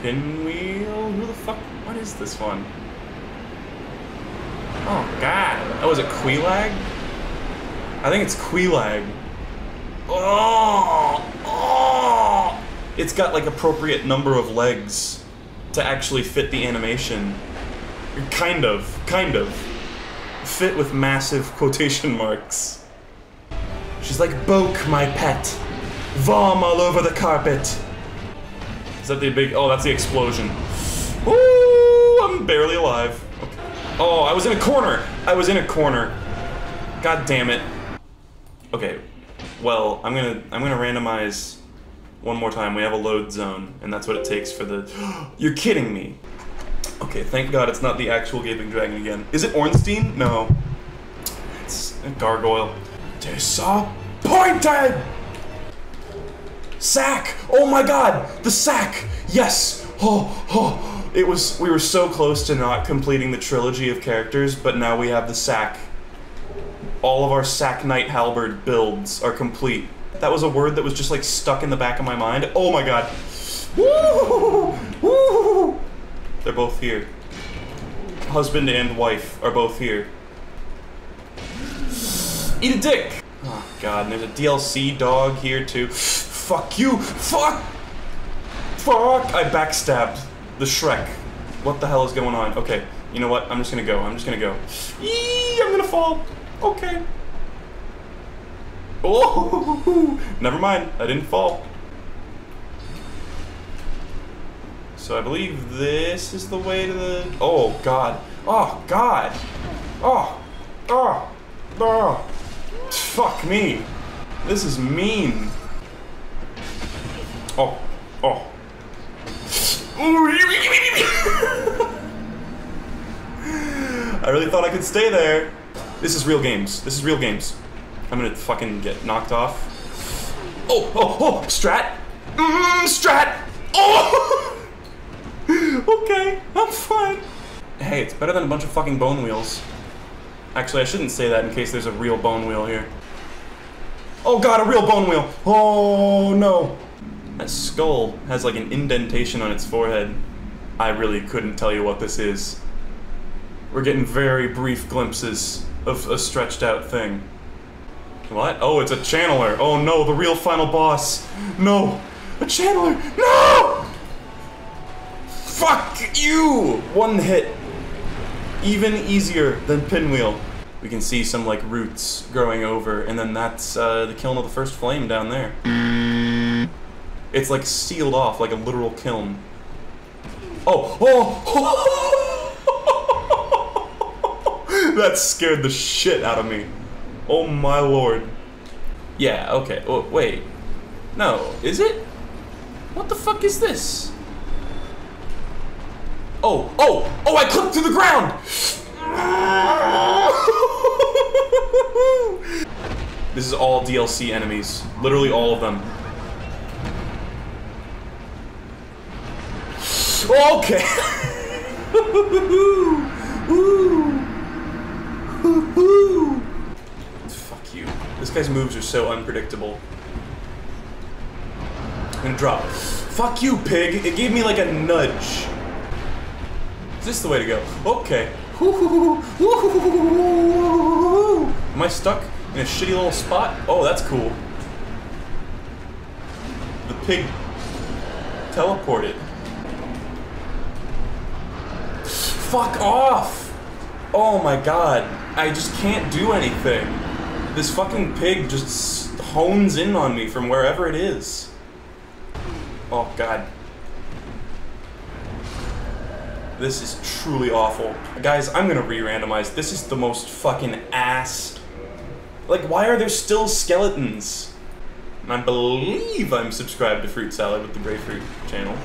Pinwheel? Who the fuck? What is this one? Oh, God. Oh, is it Quelaag? I think it's Quelaag. Oh! Oh! It's got, like, appropriate number of legs to actually fit the animation. Kind of. Kind of. Fit with massive quotation marks. She's like, Boke, my pet. Vom all over the carpet. Is that the big... Oh, that's the explosion. Ooh, I'm barely alive. Okay. Oh, I was in a corner. I was in a corner. God damn it. Okay. Well, I'm gonna I'm gonna randomize one more time. We have a load zone, and that's what it takes for the. You're kidding me. Okay, thank God it's not the actual Gaping Dragon again. Is it Ornstein? No. It's a gargoyle. Disappointed! Sack! Oh my god! The sack! Yes! Oh, oh! It was. We were so close to not completing the trilogy of characters, but now we have the sack. All of our sack knight halberd builds are complete. That was a word that was just like stuck in the back of my mind. Oh my god! Woo! Woo! They're both here. Husband and wife are both here. Eat a dick! Oh god, and there's a DLC dog here too. Fuck you! Fuck! Fuck! I backstabbed the Shrek. What the hell is going on? Okay, you know what? I'm just gonna go. I'm just gonna go. Eee, I'm gonna fall. Okay. Oh, never mind. I didn't fall. So I believe this is the way to the. Oh God! Oh God! Oh! Oh! Oh! Fuck me! This is mean. Oh! Oh! I really thought I could stay there. This is real games. This is real games. I'm gonna fucking get knocked off. Oh, oh, oh, strat. Mmm, strat. Oh! okay, I'm fine. Hey, it's better than a bunch of fucking bone wheels. Actually, I shouldn't say that in case there's a real bone wheel here. Oh god, a real bone wheel! Oh no! That skull has like an indentation on its forehead. I really couldn't tell you what this is. We're getting very brief glimpses of a stretched out thing. What? Oh, it's a channeler. Oh no, the real final boss. No! A channeler! No! Fuck you! One hit. Even easier than Pinwheel. We can see some like roots growing over, and then that's uh, the kiln of the first flame down there. It's like sealed off like a literal kiln. Oh! Oh! that scared the shit out of me. Oh my lord. Yeah, okay. Oh, wait. No, is it? What the fuck is this? Oh, oh, oh, I clipped to the ground! this is all DLC enemies. Literally all of them. Okay. Fuck you. This guy's moves are so unpredictable. I'm gonna drop. Fuck you, pig! It gave me like a nudge. Is this the way to go? Okay. Am I stuck in a shitty little spot? Oh, that's cool. The pig teleported. Fuck off! Oh my god. I just can't do anything. This fucking pig just hones in on me from wherever it is. Oh god. This is truly awful. Guys, I'm gonna re-randomize. This is the most fucking ass. Like, why are there still skeletons? I believe I'm subscribed to Fruit Salad with the Grayfruit channel.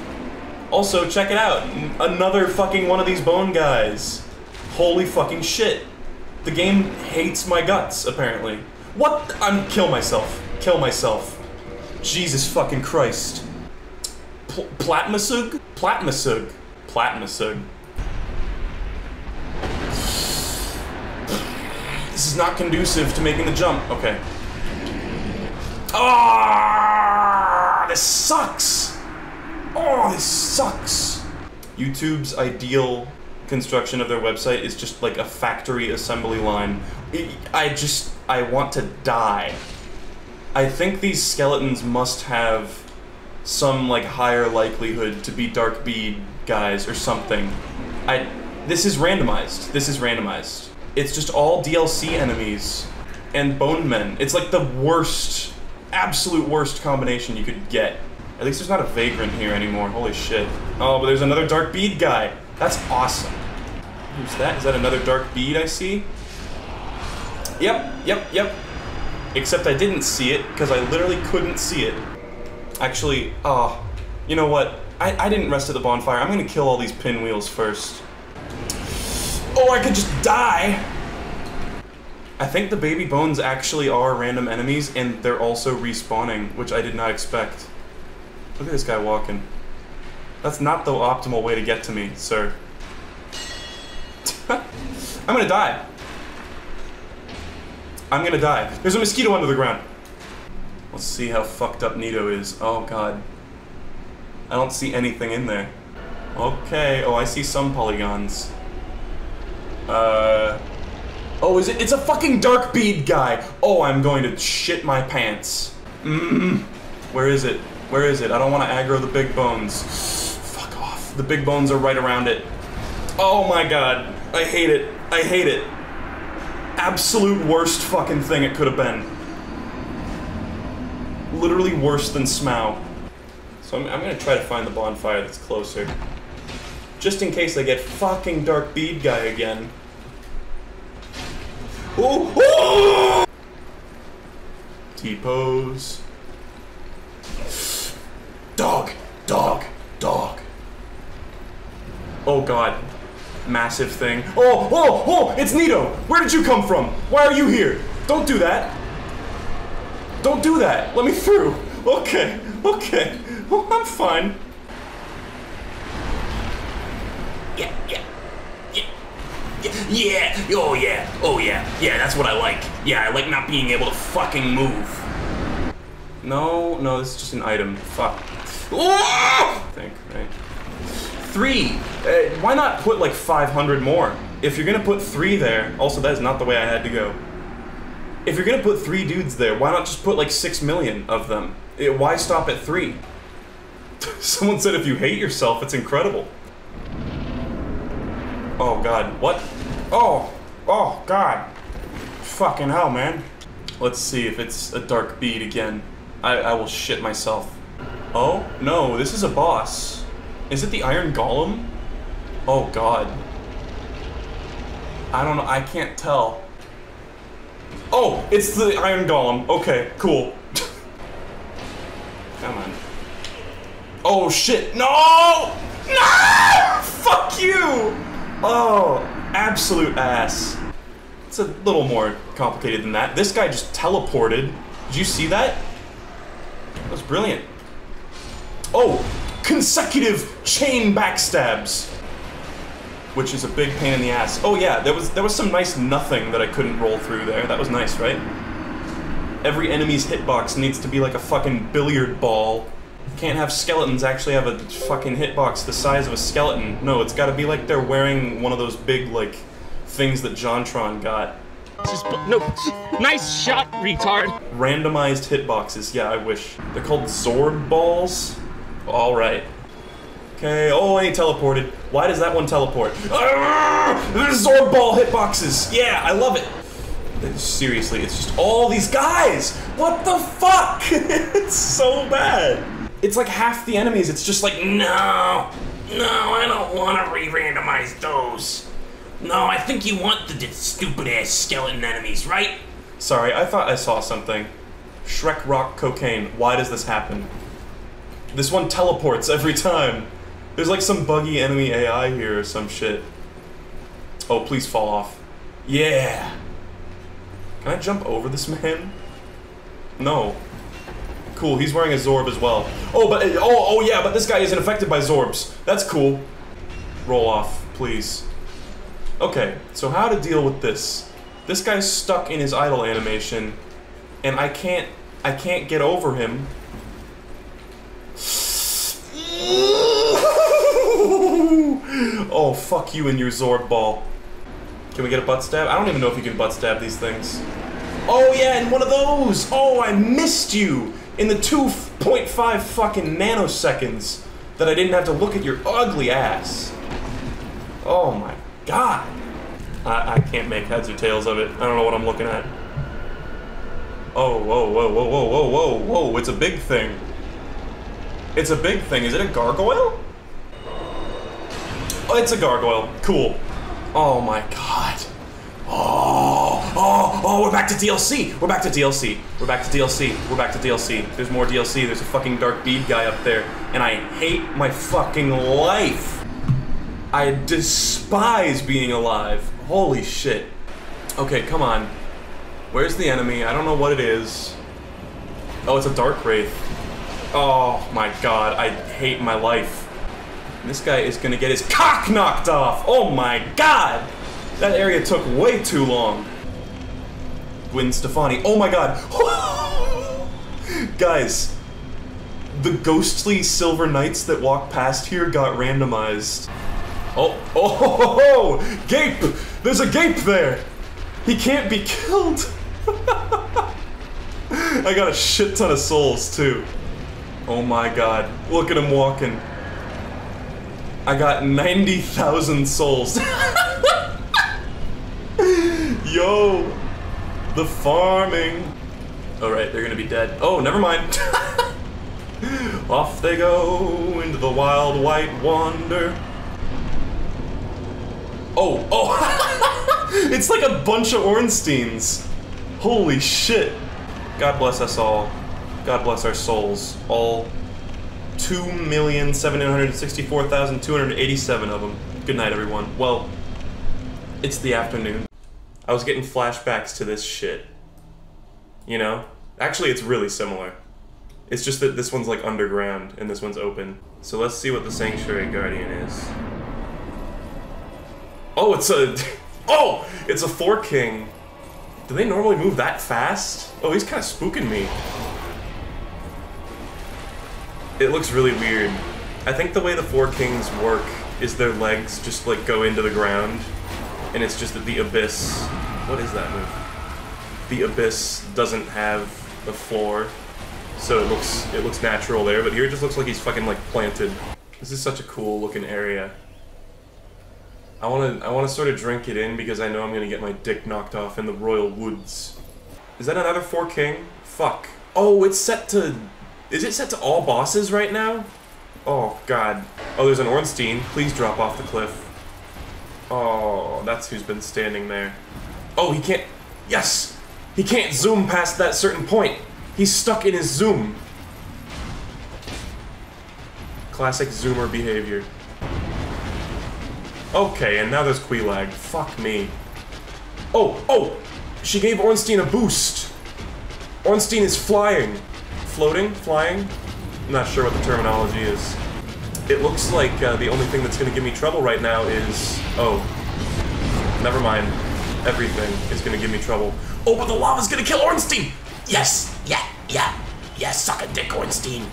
Also, check it out. Another fucking one of these bone guys. Holy fucking shit. The game hates my guts, apparently. What? I'm kill myself. Kill myself. Jesus fucking Christ. Pl Platmasug? Platmasug. Platmasug. This is not conducive to making the jump. Okay. Ah, this sucks. Oh, this sucks. YouTube's ideal construction of their website is just like a factory assembly line. I just, I want to die. I think these skeletons must have some like higher likelihood to be dark bead guys or something. I, this is randomized. This is randomized. It's just all DLC enemies and bone men. It's like the worst, absolute worst combination you could get. At least there's not a vagrant here anymore. Holy shit. Oh, but there's another dark bead guy. That's awesome. Who's that? Is that another dark bead I see? Yep, yep, yep. Except I didn't see it because I literally couldn't see it. Actually, oh, you know what? I, I didn't rest at the bonfire. I'm gonna kill all these pinwheels first. Oh, I could just die! I think the baby bones actually are random enemies, and they're also respawning, which I did not expect. Look at this guy walking. That's not the optimal way to get to me, sir. I'm gonna die. I'm gonna die. There's a mosquito under the ground. Let's see how fucked up Nito is. Oh god. I don't see anything in there. Okay, oh I see some polygons. Uh... Oh, is it? It's a fucking dark bead guy. Oh, I'm going to shit my pants. Mmm. Where is it? Where is it? I don't want to aggro the big bones. The big bones are right around it. Oh my god. I hate it. I hate it. Absolute worst fucking thing it could have been. Literally worse than Smough. So I'm, I'm gonna try to find the bonfire that's closer. Just in case I get fucking Dark Bead guy again. Ooh, ooh! T-pose. Dog, dog, dog. Oh god. Massive thing. Oh, oh, oh, it's Nito! Where did you come from? Why are you here? Don't do that. Don't do that. Let me through. Okay, okay. Oh, I'm fine. Yeah, yeah. Yeah. Yeah, oh yeah, oh yeah, yeah, that's what I like. Yeah, I like not being able to fucking move. No, no, this is just an item. Fuck. I think, right? Three! Uh, why not put like 500 more? If you're gonna put three there, also that is not the way I had to go. If you're gonna put three dudes there, why not just put like six million of them? Eh, why stop at three? Someone said if you hate yourself, it's incredible. Oh god, what? Oh, oh, God. Fucking hell, man. Let's see if it's a dark bead again. I, I will shit myself. Oh, no, this is a boss. Is it the Iron Golem? Oh god. I don't know, I can't tell. Oh, it's the Iron Golem. Okay, cool. Come on. Oh shit, no! No! Fuck you! Oh, absolute ass. It's a little more complicated than that. This guy just teleported. Did you see that? That was brilliant. Oh, consecutive chain backstabs. Which is a big pain in the ass. Oh yeah, there was there was some nice nothing that I couldn't roll through there. That was nice, right? Every enemy's hitbox needs to be like a fucking billiard ball. Can't have skeletons actually have a fucking hitbox the size of a skeleton. No, it's gotta be like they're wearing one of those big, like, things that Jontron got. Just, no, nice shot, retard. Randomized hitboxes, yeah, I wish. They're called Zorb balls? Alright. Okay, oh, and he teleported. Why does that one teleport? Zorb ball hitboxes! Yeah, I love it! Seriously, it's just all these guys! What the fuck? it's so bad! It's like half the enemies, it's just like, No, no, I don't want to re-randomize those. No, I think you want the stupid ass skeleton enemies, right? Sorry, I thought I saw something. Shrek Rock Cocaine. Why does this happen? This one teleports every time. There's like some buggy enemy AI here or some shit. Oh, please fall off. Yeah. Can I jump over this man? No. Cool, he's wearing a Zorb as well. Oh, but, oh, oh yeah, but this guy isn't affected by Zorbs. That's cool. Roll off, please. Okay, so how to deal with this? This guy's stuck in his idle animation, and I can't, I can't get over him. oh, fuck you and your Zorb ball. Can we get a butt stab? I don't even know if you can butt stab these things. Oh yeah, and one of those! Oh, I missed you! In the 2.5 fucking nanoseconds that I didn't have to look at your ugly ass. Oh my god. I, I can't make heads or tails of it. I don't know what I'm looking at. Oh, whoa, whoa, whoa, whoa, whoa, whoa, whoa, it's a big thing. It's a big thing. Is it a gargoyle? Oh, it's a gargoyle. Cool. Oh my god. Oh, oh, oh, we're back to DLC. We're back to DLC. We're back to DLC. We're back to DLC. There's more DLC. There's a fucking dark bead guy up there. And I hate my fucking life. I despise being alive. Holy shit. Okay, come on. Where's the enemy? I don't know what it is. Oh, it's a dark wraith. Oh my god, I hate my life. This guy is gonna get his cock knocked off! Oh my god! That area took way too long. Gwen Stefani. Oh my god! Guys, the ghostly silver knights that walk past here got randomized. Oh, oh, ho, ho, ho! Gape! There's a gape there! He can't be killed! I got a shit ton of souls, too. Oh my god. Look at him walking. I got 90,000 souls. Yo! The farming. Alright, they're gonna be dead. Oh, never mind. Off they go into the wild white wonder. Oh, oh! it's like a bunch of Ornsteins. Holy shit. God bless us all. God bless our souls. All 2,764,287 of them. Good night, everyone. Well, it's the afternoon. I was getting flashbacks to this shit. You know? Actually, it's really similar. It's just that this one's like underground and this one's open. So let's see what the Sanctuary Guardian is. Oh, it's a... Oh! It's a Four King. Do they normally move that fast? Oh, he's kind of spooking me. It looks really weird. I think the way the Four Kings work is their legs just like go into the ground, and it's just that the Abyss... What is that move? The Abyss doesn't have a floor, so it looks it looks natural there, but here it just looks like he's fucking like planted. This is such a cool looking area. I want to I want to sort of drink it in because I know I'm to get my dick knocked off in the Royal Woods. Is that another Four King? Fuck. Oh, it's set to... Is it set to all bosses right now? Oh, God. Oh, there's an Ornstein. Please drop off the cliff. Oh, that's who's been standing there. Oh, he can't... Yes! He can't zoom past that certain point. He's stuck in his zoom. Classic zoomer behavior. Okay, and now there's Quelaag. Fuck me. Oh, oh! She gave Ornstein a boost! Ornstein is flying. Floating? Flying? I'm not sure what the terminology is. It looks like uh, the only thing that's gonna give me trouble right now is... Oh. Never mind. Everything is gonna give me trouble. Oh, but the lava's gonna kill Ornstein! Yes, yeah, yeah, yeah, suck a dick, Ornstein.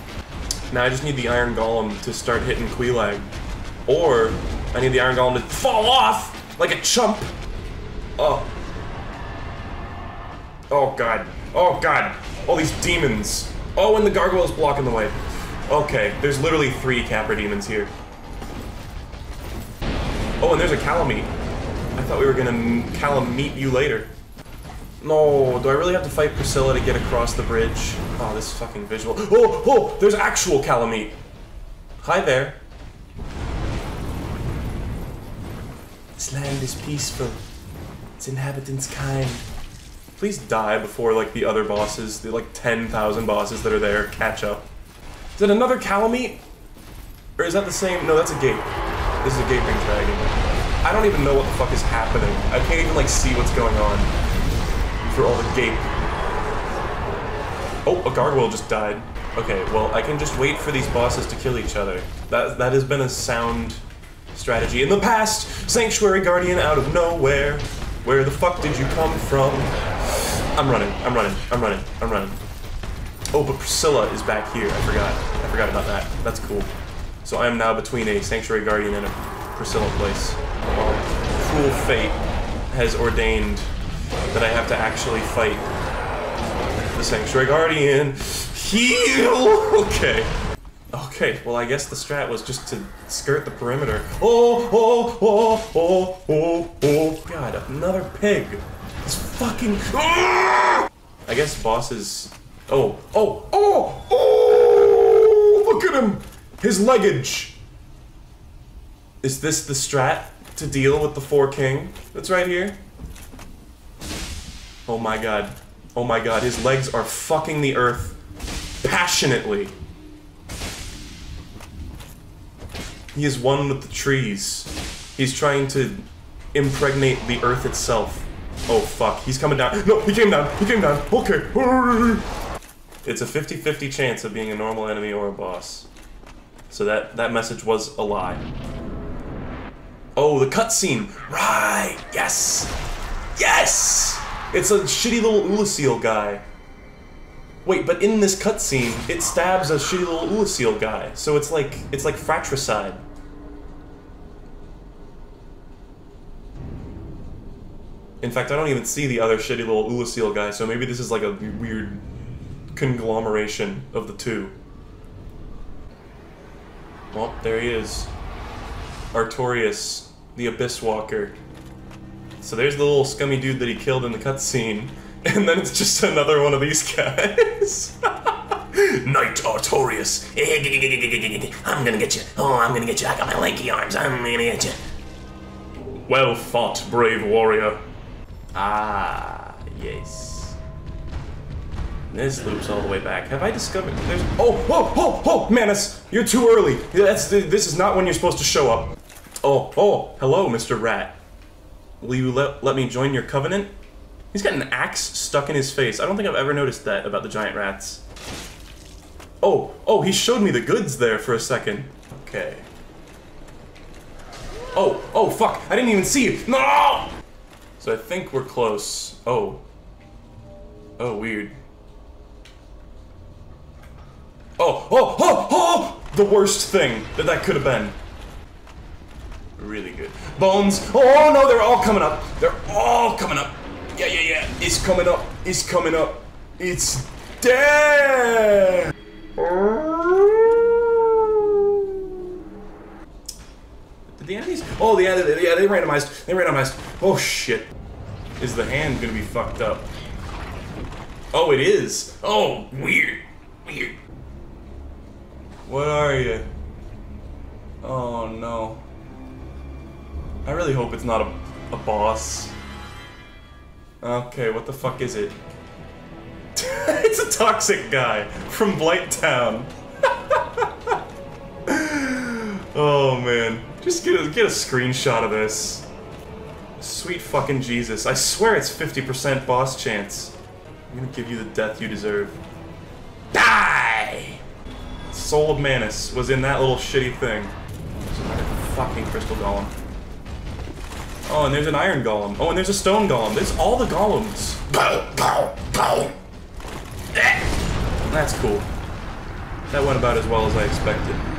Now I just need the Iron Golem to start hitting Quelaag. Or, I need the Iron Golem to fall off like a chump! Oh. Oh god. Oh god. All these demons. Oh, and the gargoyle's blocking the way. Okay, there's literally three Capra demons here. Oh, and there's a Kalameet. I thought we were gonna Kalameet you later. No, do I really have to fight Priscilla to get across the bridge? Oh, this is fucking visual. Oh, oh, there's actual Kalameet. Hi there. This land is peaceful. Its inhabitants kind. Please die before like the other bosses, the like 10,000 bosses that are there, catch up. Is it another Kalameet? Or is that the same? No, that's a gape. This is a gaping dragon. I don't even know what the fuck is happening. I can't even like see what's going on for all the gape. Oh, a gargoyle just died. Okay, well, I can just wait for these bosses to kill each other. That that has been a sound strategy in the past. Sanctuary Guardian out of nowhere. Where the fuck did you come from? I'm running. I'm running. I'm running. I'm running. Oh, but Priscilla is back here. I forgot. I forgot about that. That's cool. So I am now between a Sanctuary Guardian and a Priscilla place. Cruel fate has ordained that I have to actually fight the Sanctuary Guardian. Heal! Okay. Okay, well, I guess the strat was just to skirt the perimeter. Oh, oh, oh, oh, oh, oh. God, another pig. This fucking. Ah! I guess bosses. Oh, oh, oh, oh! Look at him! His luggage! Is this the strat to deal with the Four King that's right here? Oh my god. Oh my god, his legs are fucking the earth passionately. He is one with the trees. He's trying to impregnate the earth itself. Oh fuck, he's coming down. No, he came down. He came down. Okay. It's a 50-50 chance of being a normal enemy or a boss. So that that message was a lie. Oh, the cutscene. Right. Yes. Yes. It's a shitty little Oolacile guy. Wait, but in this cutscene, it stabs a shitty little Oolacile guy. So it's like it's like fratricide. In fact, I don't even see the other shitty little Oolacile guy, so maybe this is like a weird conglomeration of the two. Well, there he is. Artorias, the Abyss Walker. So there's the little scummy dude that he killed in the cutscene, and then it's just another one of these guys. Knight Artorias. I'm gonna get you. Oh, I'm gonna get you. I got my lanky arms. I'm gonna get you. well fought, brave warrior. Ah, yes. This loops all the way back. Have I discovered? There's. Oh, oh, oh, oh, Manus! You're too early. That's this is not when you're supposed to show up. Oh, oh, hello, Mr. Rat. Will you let let me join your covenant? He's got an axe stuck in his face. I don't think I've ever noticed that about the giant rats. Oh, oh, he showed me the goods there for a second. Okay. Oh, oh, fuck! I didn't even see you. No! So I think we're close. Oh. Oh, weird. Oh, oh, oh, oh! The worst thing that that could have been. Really good. Bones. Oh no, they're all coming up. They're all coming up. Yeah, yeah, yeah. It's coming up. It's coming up. It's dead. Did the enemies? Oh, yeah, they, yeah, they randomized. They randomized. Oh shit. Is the hand gonna be fucked up? Oh, it is. Oh, weird. Weird. What are you? Oh no. I really hope it's not a, a boss. Okay, what the fuck is it? it's a toxic guy from Blighttown. oh man. Just get a, get a screenshot of this. Sweet fucking Jesus. I swear it's 50% boss chance. I'm gonna give you the death you deserve. Die! Soul of Manus was in that little shitty thing. Fucking crystal golem. Oh, and there's an iron golem. Oh, and there's a stone golem. There's all the golems. Bow, bow, bow. That's cool. That went about as well as I expected.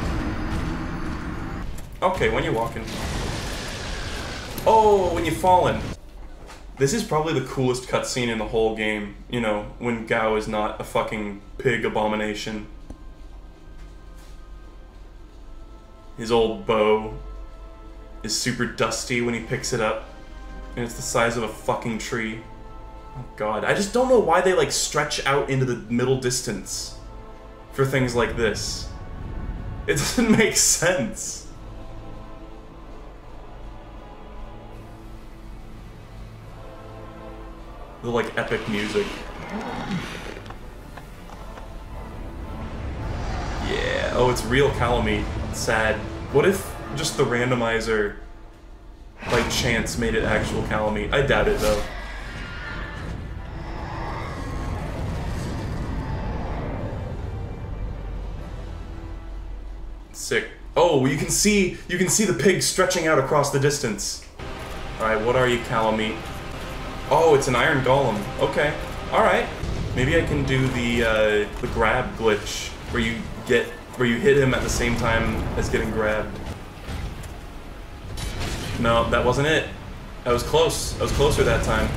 Okay, when you're walking. Oh, when you're falling. This is probably the coolest cutscene in the whole game. You know, when Gao is not a fucking pig abomination. His old bow is super dusty when he picks it up. And it's the size of a fucking tree. Oh god, I just don't know why they like stretch out into the middle distance for things like this. It doesn't make sense. The like epic music. Yeah, oh it's real Kalameet. Sad. What if just the randomizer by chance made it actual Kalameet? I doubt it though. Sick. Oh, you can see you can see the pig stretching out across the distance. All right, what are you, Calamite? Oh, it's an iron golem. Okay. All right. Maybe I can do the uh, the grab glitch where you get where you hit him at the same time as getting grabbed. No, that wasn't it. I was close. I was closer that time.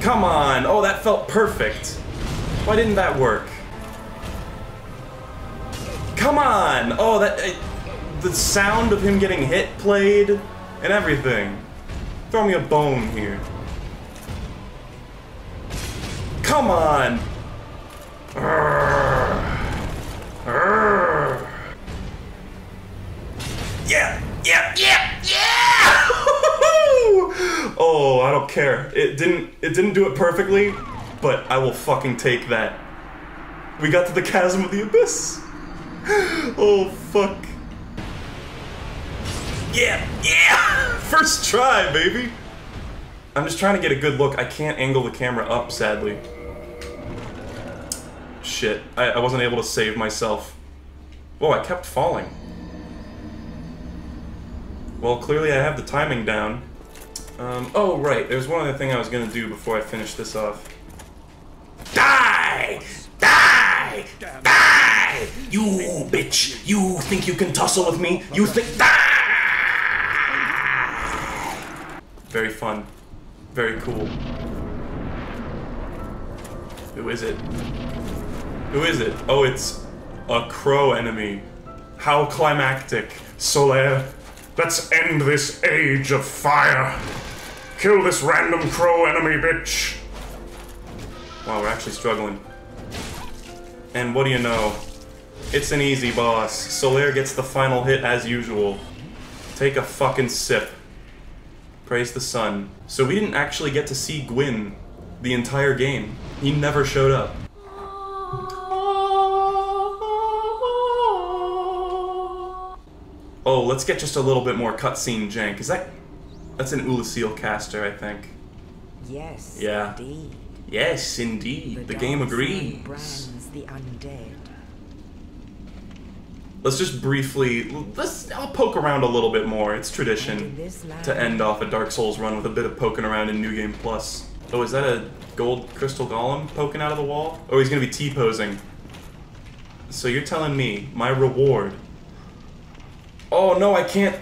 Come on! Oh, that felt perfect. Why didn't that work? Come on! Oh, that the sound of him getting hit played and everything. Throw me a bone here. Come on! Yeah, yeah, yeah, yeah! oh, I don't care. It didn't it didn't do it perfectly, but I will fucking take that. We got to the chasm of the abyss. Oh fuck. Yeah, yeah! First try, baby! I'm just trying to get a good look. I can't angle the camera up, sadly. Shit, I, I wasn't able to save myself. Whoa, I kept falling. Well, clearly I have the timing down. Um, oh, right, there's one other thing I was gonna do before I finish this off. Die! Die! Die! You bitch! You think you can tussle with me? You think die? Very fun. Very cool. Who is it? Who is it? Oh, it's a crow enemy. How climactic. Solaire, let's end this age of fire. Kill this random crow enemy, bitch. Wow, we're actually struggling. And what do you know? It's an easy boss. Solaire gets the final hit as usual. Take a fucking sip. Praise the sun. So we didn't actually get to see Gwyn the entire game. He never showed up. Oh, let's get just a little bit more cutscene jank. Is that... That's an Oolacile caster, I think. Yes, Yeah. indeed. Yes, indeed. The, game dark agrees. brands the undead. Let's just briefly let's I'll poke around a little bit more. It's tradition to end off a Dark Souls run with a bit of poking around in New Game Plus. Oh, is that a gold crystal golem poking out of the wall? Oh, he's gonna be T-posing. So you're telling me my reward? Oh no, I can't.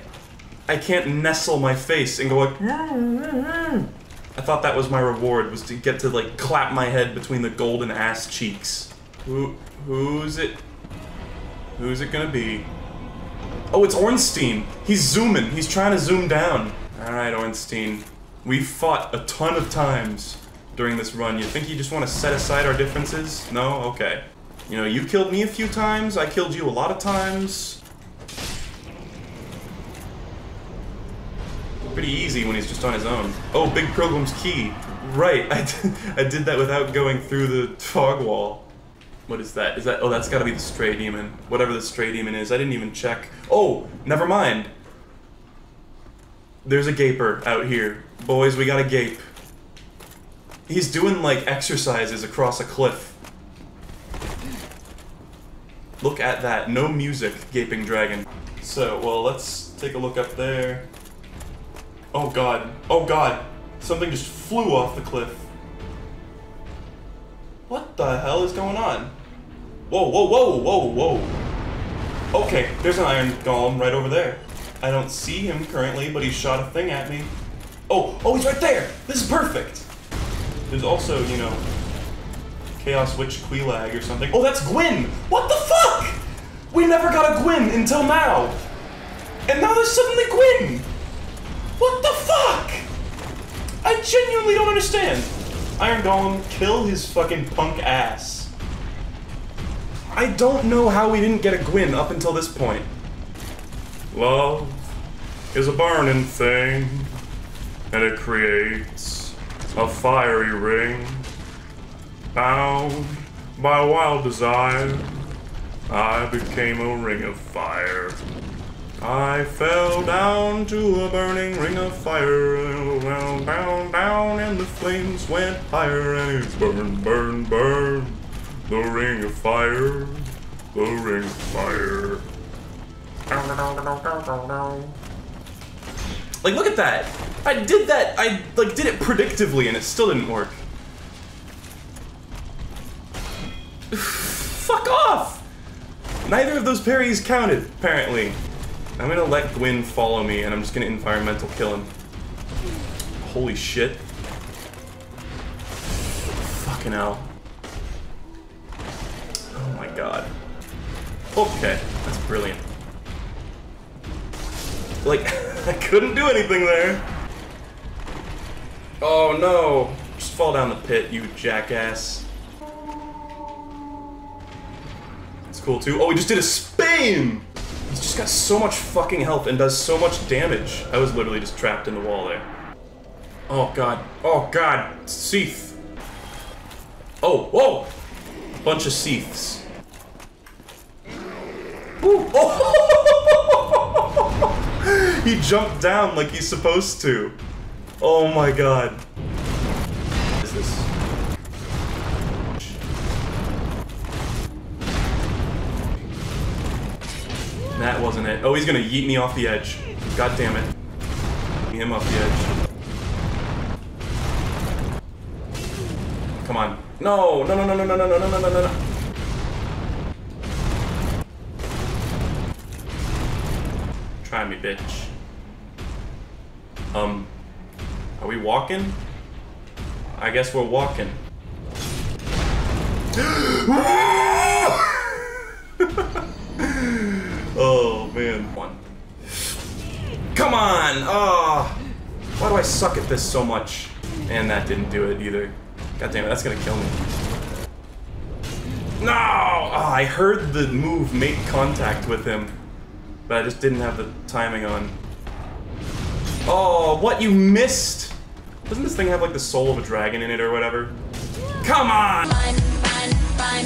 I can't nestle my face and go like. I thought that was my reward was to get to like clap my head between the golden ass cheeks. Who who's it? Who's it gonna be? Oh, it's Ornstein. He's zooming. He's trying to zoom down. All right, Ornstein. We fought a ton of times during this run. You think you just want to set aside our differences? No? Okay. You know, you killed me a few times. I killed you a lot of times. Pretty easy when he's just on his own. Oh, Big Pilgrim's Key. Right, I did, I did that without going through the fog wall. What is that? Is that? Oh, that's got to be the stray demon. Whatever the stray demon is, I didn't even check. Oh, never mind. There's a gaper out here, boys. We got a gape. He's doing like exercises across a cliff. Look at that. No music, gaping dragon. So, well, let's take a look up there. Oh god. Oh god. Something just flew off the cliff. What the hell is going on? Whoa, whoa, whoa, whoa, whoa. Okay, there's an iron golem right over there. I don't see him currently, but he shot a thing at me. Oh, oh, he's right there! This is perfect! There's also, you know, Chaos Witch Quelaag or something. Oh, that's Gwyn! What the fuck? We never got a Gwyn until now! And now there's suddenly Gwyn! What the fuck? I genuinely don't understand. Iron Golem, kill his fucking punk ass. I don't know how we didn't get a Gwyn up until this point. Love is a burning thing, and it creates a fiery ring. Bound by wild desire, I became a ring of fire. I fell down to a burning ring of fire, down, down, down, and the flames went higher, and it burned, burned, burned. The ring of fire, the ring of fire. Like, look at that. I did that. I like did it predictively, and it still didn't work. Fuck off! Neither of those parries counted, apparently. I'm gonna let Gwyn follow me, and I'm just gonna environmental kill him. Holy shit. Fucking hell. God. Okay, that's brilliant. Like, I couldn't do anything there. Oh no. Just fall down the pit, you jackass. It's cool too. Oh, he just did a spin! He's just got so much fucking health and does so much damage. I was literally just trapped in the wall there. Oh god. Oh god. Seath. Oh, whoa! Bunch of Seaths. Oh! he jumped down like he's supposed to. Oh my god. What is this? That wasn't it. Oh, he's gonna yeet me off the edge. God damn it. Him off the edge. Come on. No, no, no, no, no, no, no, no, no, no, no, Try me, bitch. Um. Are we walking? I guess we're walking. oh man. One. Come on! Oh, why do I suck at this so much? And that didn't do it either. God damn it, that's gonna kill me. No! Oh, I heard the move make contact with him, but I just didn't have the timing on. Oh, what? You missed! Doesn't this thing have like the soul of a dragon in it or whatever? Come on! Fun, fun, fun,